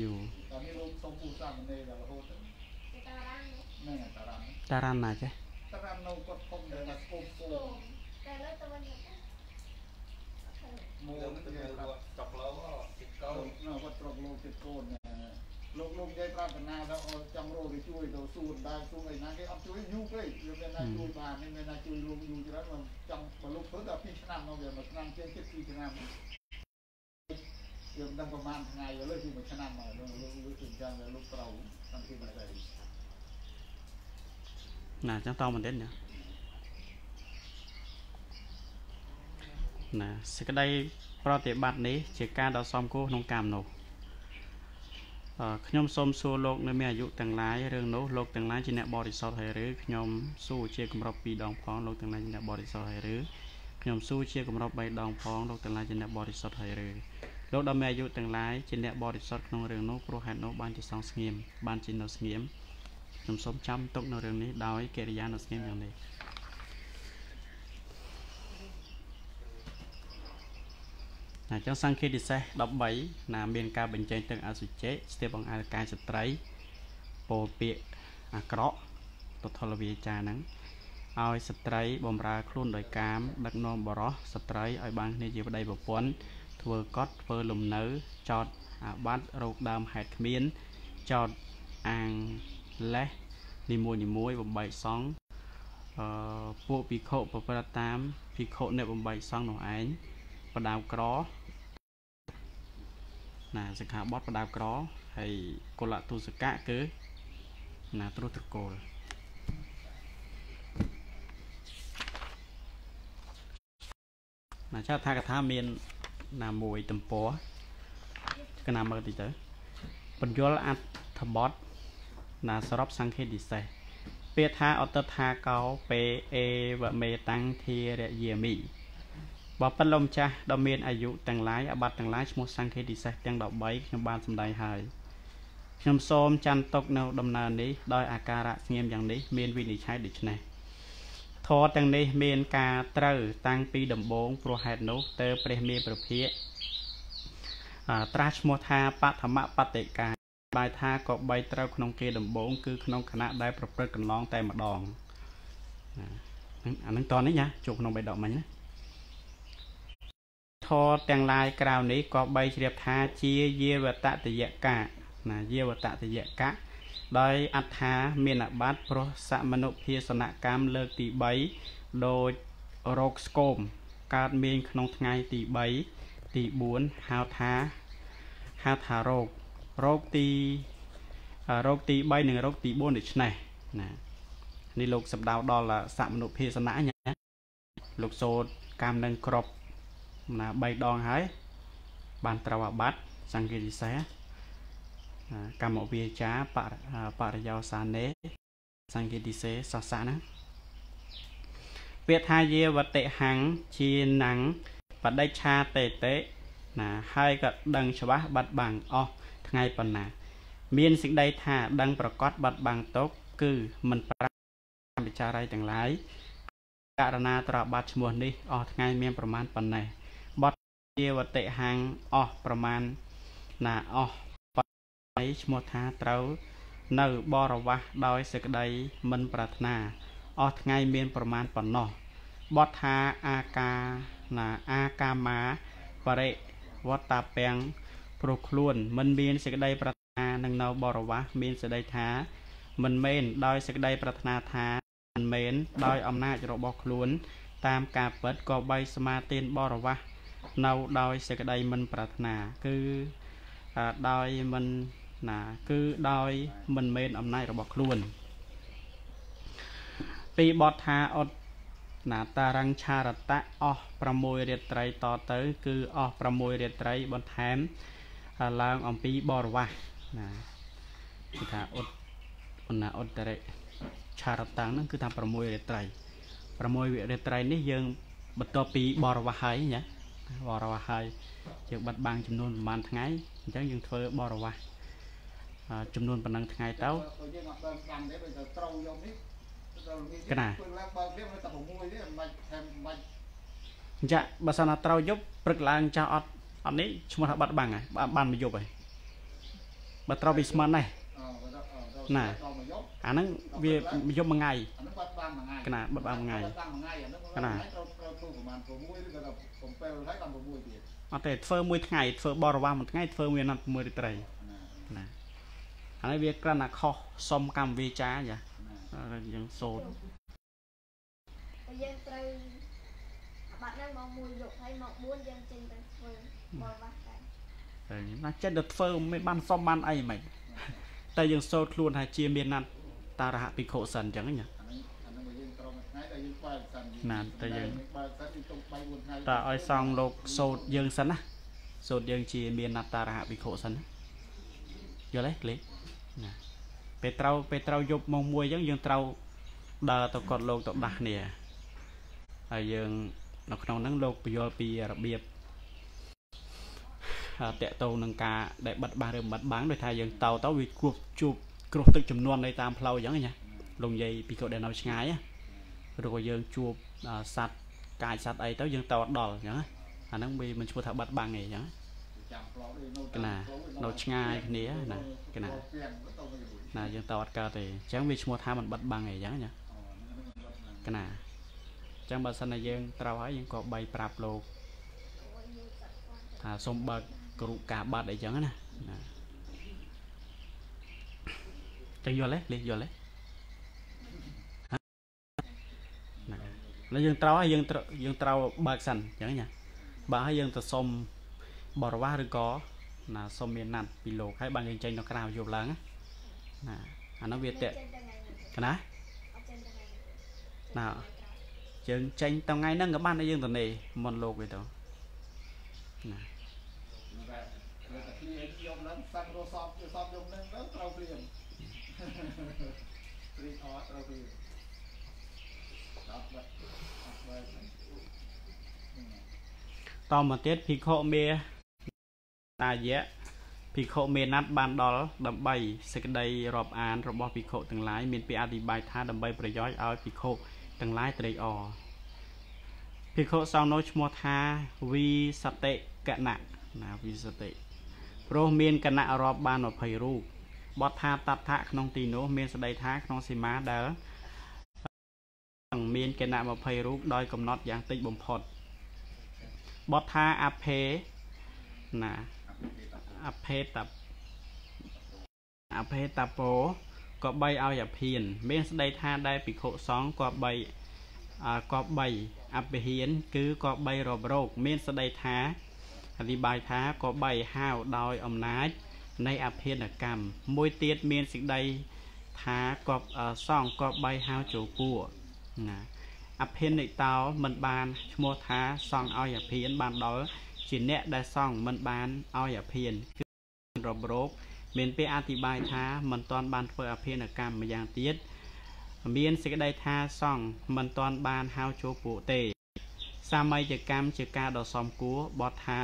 យូរតោះនេះលោកសុំពូសាមណេរដល់រហូតទៅទៅតារាងនេះហ្នឹងតារានតារានណាចេះតារាននៅគាត់ធំដែលថាស្គមស្គអូមតែលើទៅវិញទៅមកលើនឹងទៅនិយាយប្រាប់ចុកលោចិត្តកោនៅគាត់ត្រកលោកចិត្តកូន លោកលោកនិយាយប្រាប់តាណាថាអូចង់រកទៅជួយទៅសួនដែរសួនអីណាគេអត់ជួយយូរពេកវាមានណាជួយបានមានណាជួយលោកយូរច្រើនមកចង់បើលោកធ្វើដល់2ឆ្នាំមកវាមួយឆ្នាំជាងជិត2ឆ្នាំយើងដឹងប្រហែលថ្ងៃទៅលើជាមួយឆ្នាំមកលោកលោកលោកជិះចាំតែលោកត្រូវតាំងពីមកដែរណាចឹងតមកទៀតណាណាសេចក្តីប្រតិបត្តិនេះជាការដ៏សមគួរក្នុងកម្មនោះអឺ ខ្ញុំសូមសួរលោកនៅមានអាយុទាំងឡាយរឿងនោះលោកទាំងឡាយជាអ្នកបរិសុទ្ធហើយឬខ្ញុំសួរជាគម្រប់2ដងផងលោកទាំងឡាយជាអ្នកបរិសុទ្ធហើយឬខ្ញុំសួរជាគម្រប់3ដងផងលោកទាំងឡាយជាអ្នកបរិសុទ្ធហើយឬលោកដ៏មានអាយុទាំងឡាយជាអ្នកបរិសុទ្ធក្នុងរឿងនោះព្រោះហេតុនោះបានជាសងស្ងៀមបានជានៅស្ងៀមខ្ញុំសូមចាំទុកនៅរឿងនេះដោយកិរិយានៅស្ងៀមយ៉ាងនេះ ណាចឹងសង្ឃេតពិសេស13ណាមានការបញ្ចេញទឹកអសុជិស្ទាបបង្អើលកាយស្ត្រីពោលពាក្យអាក្រក់ទុថលវាចាហ្នឹងឲ្យស្ត្រីបំរើខ្លួនដោយកាមដឹកនាំបរោះស្ត្រីឲ្យបានគ្នាជាប្តីប្រពន្ធធ្វើកត់ធ្វើលំនៅចោតអាបត្តិរោគដើមហេតុគ្មានចោតអាងលេះនីមួយនីមួយបំបីសង្ឃអឺពួកភិក្ខុប្រព្រឹត្តតាមភិក្ខុអ្នកបំបីសង្ឃនោះឯងបដាវក្រ ណាសិក្ខាបទបដាវក្រហើយកុលទុសកៈគឺណាត្រួសត្រកូលណាចាត់ថាកថាមានណាមួយទំព័រកណាមើលតិចទៅបញ្យលអត្ថបទណាសរុបសង្ឃេតិសេសពាក្យថាអតថាកោពេអេវមេតាំងធារយាមី បបិលំចាស់ដ៏មានអាយុទាំងឡាយអបត្តិទាំងឡាយឈ្មោះសង្ឃេតិសេសទាំង13ខ្ញុំបានសម្ដែងហើយខ្ញុំសូមចាន់ទុកនៅដំណើរនេះដោយអាការៈស្ងៀមយ៉ាងនេះមានវិនិច្ឆ័យដូចនេះធរទាំងនេះមានការត្រូវតាំងពីដំបូងព្រោះហេតុនោះតើព្រះមេប្រភិយត្រាស់ឈ្មោះថាបឋមបតិកាបាយថាក៏បីត្រូវក្នុងគេដំបងគឺក្នុងគណៈដែលប្រព្រឹត្តកន្លងតែម្ដងណាអានឹងតនេះណាជួបក្នុងបៃដកមិញណា ធរទាំងឡាយក្រៅនេះក៏បីជ្រាបថាជាយាវតតយកៈណាយាវតតយកៈដោយអត្ថាមានអបត្តិព្រោះសមនុភាសនកម្មលើកទី3ដោយរោគស្គមកើតមានក្នុងថ្ងៃទី3ទី4ហៅថាហៅថារោគរោគទីរោគទី3និងរោគទី4ដូចនេះណានេះលោកសម្ដៅដល់សមនុភាសនៈណាលោកសូត្រកម្មនឹងក្រប ណា3ដងហើយបានត្រូវអាបត្តិសង្កេតិសេកម្មវិជាបរបរិយោសានេសង្កេតិសេសសៈណាពាក្យថាយាវតិហੰជាណੰបដិច្ឆាតេតេណាហើយក៏ដឹងច្បាស់បាត់បាំងអស់ថ្ងៃប៉ុណ្ណា មានសេចក្តីថាដឹងប្រកាសបាត់បាំងទុកគឺមិនប្រាពិចារ័យទាំងឡាយករណាត្របាត់ឈ្មោះនេះអស់ថ្ងៃមានប្រមាណប៉ុណ្ណេះបត់ ជាវតិហាងអស់ប្រមាណណាអស់ប៉ុណ្ណេះឈ្មោះថាត្រូវ នៅបរវាស់ដោយសេចក្តីមិនប្រាថ្នាអស់ថ្ងៃមានប្រមាណប៉ុណ្ណោះបទថាអាកាណាអាកាមាបរិវត្តតាពាំងព្រោះខ្លួនមិនមានសេចក្តីប្រាថ្នានឹងនៅបរវាស់មានសេចក្តីថា មិនមែនដោយសេចក្តីប្រាថ្នាថាមិនមែនដោយអំណាចរបស់ខ្លួន តាមការពិតក៏បីសមាទានបរវាស់ នៅដោយសេចក្តីមិនប្រាថ្នាគឺអឺដោយមិនណា គឺដោយមិនមែនអំណាចរបស់ខ្លួន ពីបទថាអត់ណាតារង្ឆារតៈអស់6រាត្រីតទៅ គឺអស់6រាត្រីបន្ថែមឡើងអំពីបរវាស់ណាគឺថាអត់អណាអត់តរិឆារតាំងហ្នឹងគឺថា6រាត្រី6វិរាត្រីនេះយើងបន្ទាប់ពីបរវាស់ហើយណា បរវាស់ហើយយើងបាត់បាំងចំនួនប្រហែលថ្ងៃអញ្ចឹងយើងធ្វើបរវាស់ចំនួនប៉ុណ្ណឹងថ្ងៃទៅយើងអត់បានស្ដាំទេដូចទៅត្រូវយកនេះដល់នេះកណាធ្វើឡើងបើវាមិនតែ6ទេមិនបាច់ថែមមិនបាច់អញ្ចឹងបើសិនណាត្រូវយប់ព្រឹកឡើងចាស់អត់អត់នេះឈ្មោះថាបាត់បាំងហើយបានបានមកយប់ហើយបើត្រូវពីស្មានដែរអឺបើដល់អឺ ណាដល់មកយកអាហ្នឹងវាយប់មួយថ្ងៃអានឹងបាត់បានមួយថ្ងៃកណាបាត់បានមួយថ្ងៃបាត់បានមួយថ្ងៃអានឹងកណាត្រូវត្រូវធ្វើប្រហែល6ឬក៏ដល់7ហើយដល់6ទៀតអត់ទេធ្វើមួយថ្ងៃធ្វើបរិវារមួយថ្ងៃធ្វើមួយណាត់មួយរាត្រីណាណាអានេះវាគ្រាន់តែខុសសុំកម្មវិចាចាណាហើយយើងសូត្រតែយើងត្រូវអាបាត់ហ្នឹងមក1យប់ហើយមក4យើងចេញទៅធ្វើបរិវាស់ដែរហើយណាចិត្តទៅធ្វើមិនបានសុំបានអីមិន តែយើងសូត្រខ្លួនថាជាមានណាត់តារហភិក្ខុសិនអញ្ចឹងណាអានឹងអានឹងបើយើងត្រូវមួយថ្ងៃតែយើងបើកសិនណាតែយើងបើកសិនយើងទុក3 4ថ្ងៃតើឲ្យសងលោកសូត្រយើងសិនណាសូត្រយើងជាមានណាត់តារហភិក្ខុសិនណាយល់ទេលេណាពេលត្រូវពេលត្រូវយប់ម៉ោង1អញ្ចឹងយើងត្រូវដើរទៅកត់លោកទៅដាស់គ្នាហើយយើងនៅក្នុងហ្នឹងលោកពយល់ពីរបៀបអ่า តកតងនឹងការដែលបិទបាំងឬមិនបិទបាំងដោយថាយើងតោទៅវាគ្រោះជួបគ្រោះទឹកចំនួននៅតាមផ្លូវអញ្ចឹងណាលោកនិយាយពីគាត់ដែលនៅឆ្ងាយណាឬក៏យើងជួបអ่าសัตว์កាយសัตว์អីទៅយើងតោដល់អញ្ចឹងណាអាហ្នឹងវាមិនឈ្មោះថាបិទបាំងទេអញ្ចឹងណា ចាំផ្លោដូចនៅ កណានៅឆ្ងាយគ្នាណាកណា ណាយើងតអត់កើតទេអញ្ចឹងវាឈ្មោះថាมันបិទបាំងអីអញ្ចឹងណាកណាអញ្ចឹងបើសិនណាយើងត្រូវហើយយើងក៏បីប្រាប់លោកថាសូមបើក គ្រូការបាត់អីចឹងណាណាចឹងយល់ទេលេខយល់ទេណាហើយយើងត្រូវហើយយើងត្រូវយើងត្រូវបើកសិនចឹងណាបើហើយយើងទៅសុំបរិវាសឬក៏ណាសុំមានណាត់ពីលោកហើយបានយើងចេញនៅក្រៅយប់ឡើងណាអានោះវាតេកណាណាយើងចេញតថ្ងៃហ្នឹងក៏បានតែយើងទៅនេះមុនលោកវាទៅណា សបសបយកនឹងទៅត្រូវព្រៀងព្រៀងអត់ត្រូវព្រៀងដល់បាត់បាត់តមកទៀតភិក្ខុមេតាយៈភិក្ខុមេណាត់បានដល់ដើម្បីសេចក្តីរាប់អានរបស់ភិក្ខុទាំងឡាយមានពាក្យអធិប្បាយថាដើម្បីប្រយោជន៍ឲ្យភិក្ខុទាំងឡាយត្រេកអរភិក្ខុសង្ឃនោះឈ្មោះថាវីសតិកណៈណាវីសតិ ព្រោះមានគណៈរាប់បាន20រូបបទថាតដ្ឋៈក្នុងទីនោះ មានស្ដីថាក្នុងសីមាដែលមានគណៈ20រូបដោយកំណត់យ៉ាងតិចបំផុតបទថាអភេណាអភេតបអភេតពោ ក៏បីឲ្យអភិនមានស្ដីថាដែលភិក្ខុសង្ឃក៏បីអឺក៏បីអភិហានគឺក៏បីរបរោគមានស្ដីថា អធិប្បាយថាក៏បីហៅដោយអំណាចនៃអភិនកម្មមួយទៀតមានសេចក្តីថាក៏សង្ឃក៏បីហៅចូលគួរណាអភិនិតោមិនបានឈ្មោះថាសង់ឲ្យអភិនបានដល់ជាអ្នកដែលសង់មិនបានឲ្យអភិនគឺរបរោគមានពេលអធិប្បាយថាមិនទាន់បានធ្វើអភិនកម្មម្យ៉ាងទៀតមានសេចក្តីថាសង់មិនទាន់បានហៅចូលពួកទេ សាមីយកម្មជាការដ៏សមគួរបទថា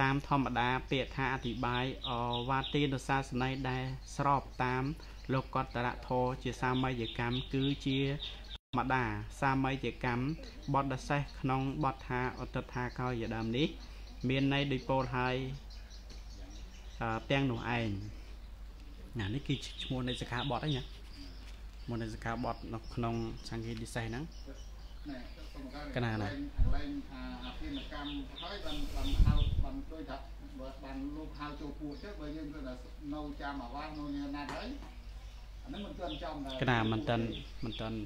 តាមធម្មតាពាក្យថាអធិប្បាយអវាទានសាសន័យដែលស្របតាមលោកកតរៈធរជាសាមីយកម្មគឺជាធម្មតាសាមីយកម្មបទដសេះក្នុងបទថាអត្តថាកោយដើមនេះ មានន័យដូចពោលហើយអឺទាំងនោះឯងណានេះគឺឈ្មោះនៃសិក្ខាបទហ្នឹងណាឈ្មោះនៃសិក្ខាបទនៅក្នុងសង្ឃីឌិសេសហ្នឹង ណែសូមការកណាណាឡើងអាអភិនកម្មហើយបានបានហៅបានដូចថាបើបានលោកហៅចូលពួកទៅបើយើងគាត់ថានៅចាំអាវ៉ានៅណាត់ហើយអាហ្នឹងមិនទាន់ចំដែរកណាមិនតាន់មិនតាន់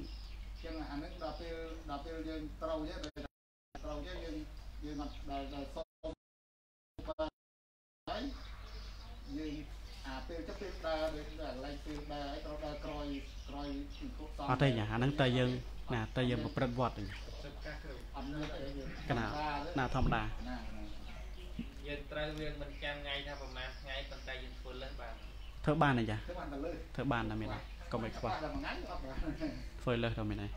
ចឹងអាហ្នឹងដល់ពេលដល់ពេលយើងត្រូវយើងត្រូវយើងយើងយើងអត់ដល់ដល់សុំហើយយើងអាពេលទៅពេលដើរដូចដល់កន្លែងពេលដើរហើយត្រូវដើរក្រោយក្រោយពីគុកសំអត់ទេញ៉ាអាហ្នឹងទៅយើងណាទៅយើងប្រព្រឹត្តវត្តវិញសិប កាគ្រូអត់មានអីយើងកណាណាធម្មតាណាណាយើងត្រូវវាមិនចាំថ្ងៃថាប្រហែលថ្ងៃប៉ុន្តែយើងធ្វើលើសបានធ្វើបានទេចាទៅបានទៅលើធ្វើបានតែមានហើយកុំឲ្យខ្វះដល់មួយថ្ងៃអត់បានធ្វើលើសទៅមានហើយ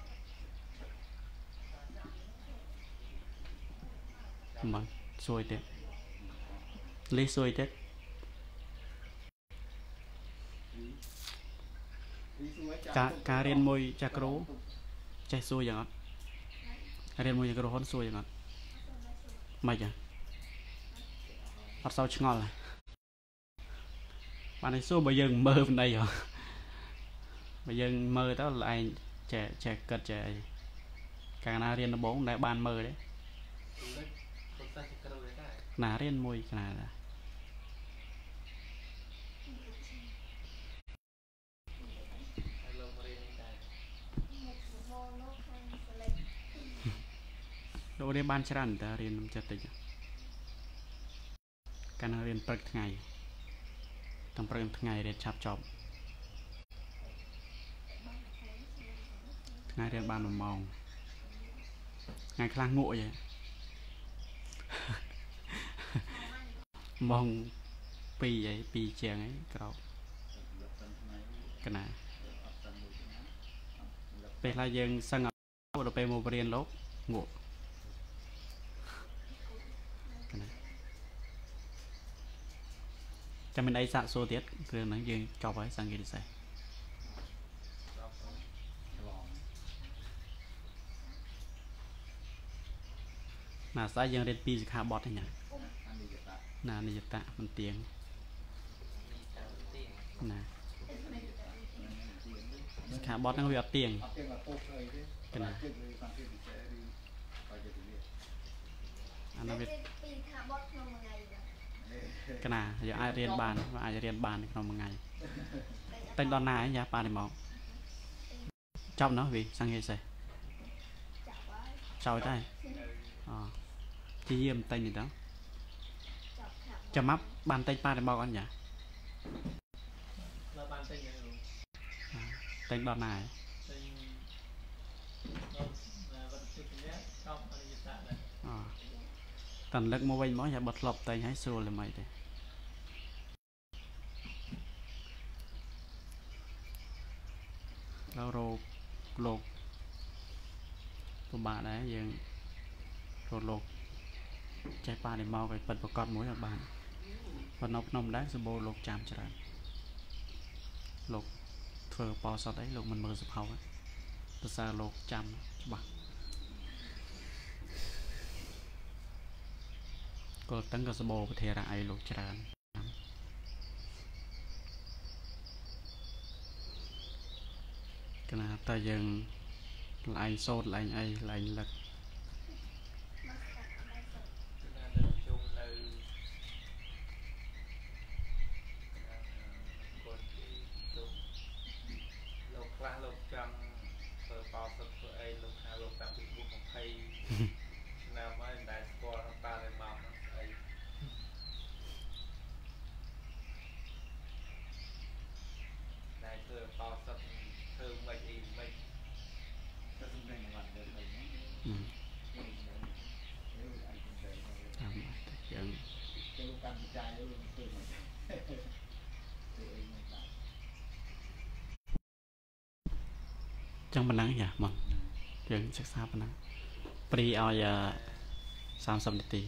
មកសួយទៀតលីសួយទៀតការការរៀនមួយចាស់គ្រូចេះសួរយ៉ាងអត់ រៀនមួយចាស់គ្រូហ៊ុនសួរយ៉ាងអត់មិនចាអត់សូវឆ្ងល់ហ៎បានតែសួរបើយើងមើលបណ្ដៃហ៎បើយើងមើលទៅឯងចេះចេះគិតចេះអីកាលណារៀនដំបូងដែលបានមើលទេលើកពុទ្ធសាសនាគ្រូដែរណារៀនមួយខ្នាដែរ ហើយលោករៀននេះដែរ មុខរបរនោះខាងសលេង លោករៀនបានច្រើនតែរៀនមិនចិត្តតិចកាលណារៀនព្រឹកថ្ងៃតាំងព្រឹកថ្ងៃរៀនឆាប់ចប់ថ្ងៃរៀនបាន1ម៉ោងថ្ងៃខ្លះងក់អីហ៎ម៉ោង2អី2ជាងអីក្រោកកណាពេលខ្លះយើងសឹងអត់ដល់ពេលមកបរៀនលោកងក់ក ចាំមានអីសាកសួរទៀតគ្រឿងហ្នឹងយើងចប់ហើយសង្កេតពិសេសណាស្អែកយើងរៀនពីសិក្ខាបទហ្នឹងណាណានិយតៈមិនទៀងណាសិក្ខាបទហ្នឹងវាអត់ទៀងអត់ទាំងឪពុកអីទេកណាចិត្តឬសង្កេតពិសេសឬបើចិត្តវាអានោះវាតែពីខាបត់ក្នុងមួយថ្ងៃបាទ កណាយើងអាចរៀនបានអាចរៀនបានក្នុងមួយថ្ងៃតែដល់ណាយ៉ាប៉ានេះមកចប់ណោះវិញសង្ហេសេះចោលតែអូជាយាមតែនេះតើចាំម៉ាប់បានតែប៉ានេះមកអត់យ៉ាលើបានតែយ៉ាងនោះតែដល់ណាហើយអូតន្លឹកមកវិញមកយ៉ាបត់ធ្លាប់តែងហើយស្រួលល្មៃទេ ដល់រោគលោកពិបាកដែរយើងរកលោកចេះបានឯមកឲ្យប៉ិតប្រកបមួយអត់បានប៉ុន្តែក្នុងដែរសម្បូរលោកចាំច្រើនលោកធ្វើប៉សតអីលោកមិនមើលសភៅភាសាលោកចាំច្បាស់ក៏តឹងក៏សម្បូរពធារៈអីលោកច្រើន កណាតែយើងឡើងឯងសូត្រឡើងឯងអីឡើងលឹកមកស្កាត់អត់ដែរសុទ្ធគឺថានៅជុំនៅគុណទីជុំលោកខ្លះលោកចង់ធ្វើបោសុទ្ធធ្វើអីលោកហៅលោកតាំងពីពុក20ឆ្នាំហើយមិនដែលស្គាល់តាមតែមកហ្នឹងស្អីដែលធ្វើបោសុទ្ធធ្វើមិនអីមិន ទៅសំដែងមកទៅទៅ អឺតាមអត់ទេយើង ទៅលោកកម្មវិចាយលោកធ្វើមកធ្វើអីមិនបាន ចឹងប៉ុណ្ណឹងយ៉ាមកយើងសិក្សាប៉ុណ្ណឹងព្រីឲ្យអឺ30នាទី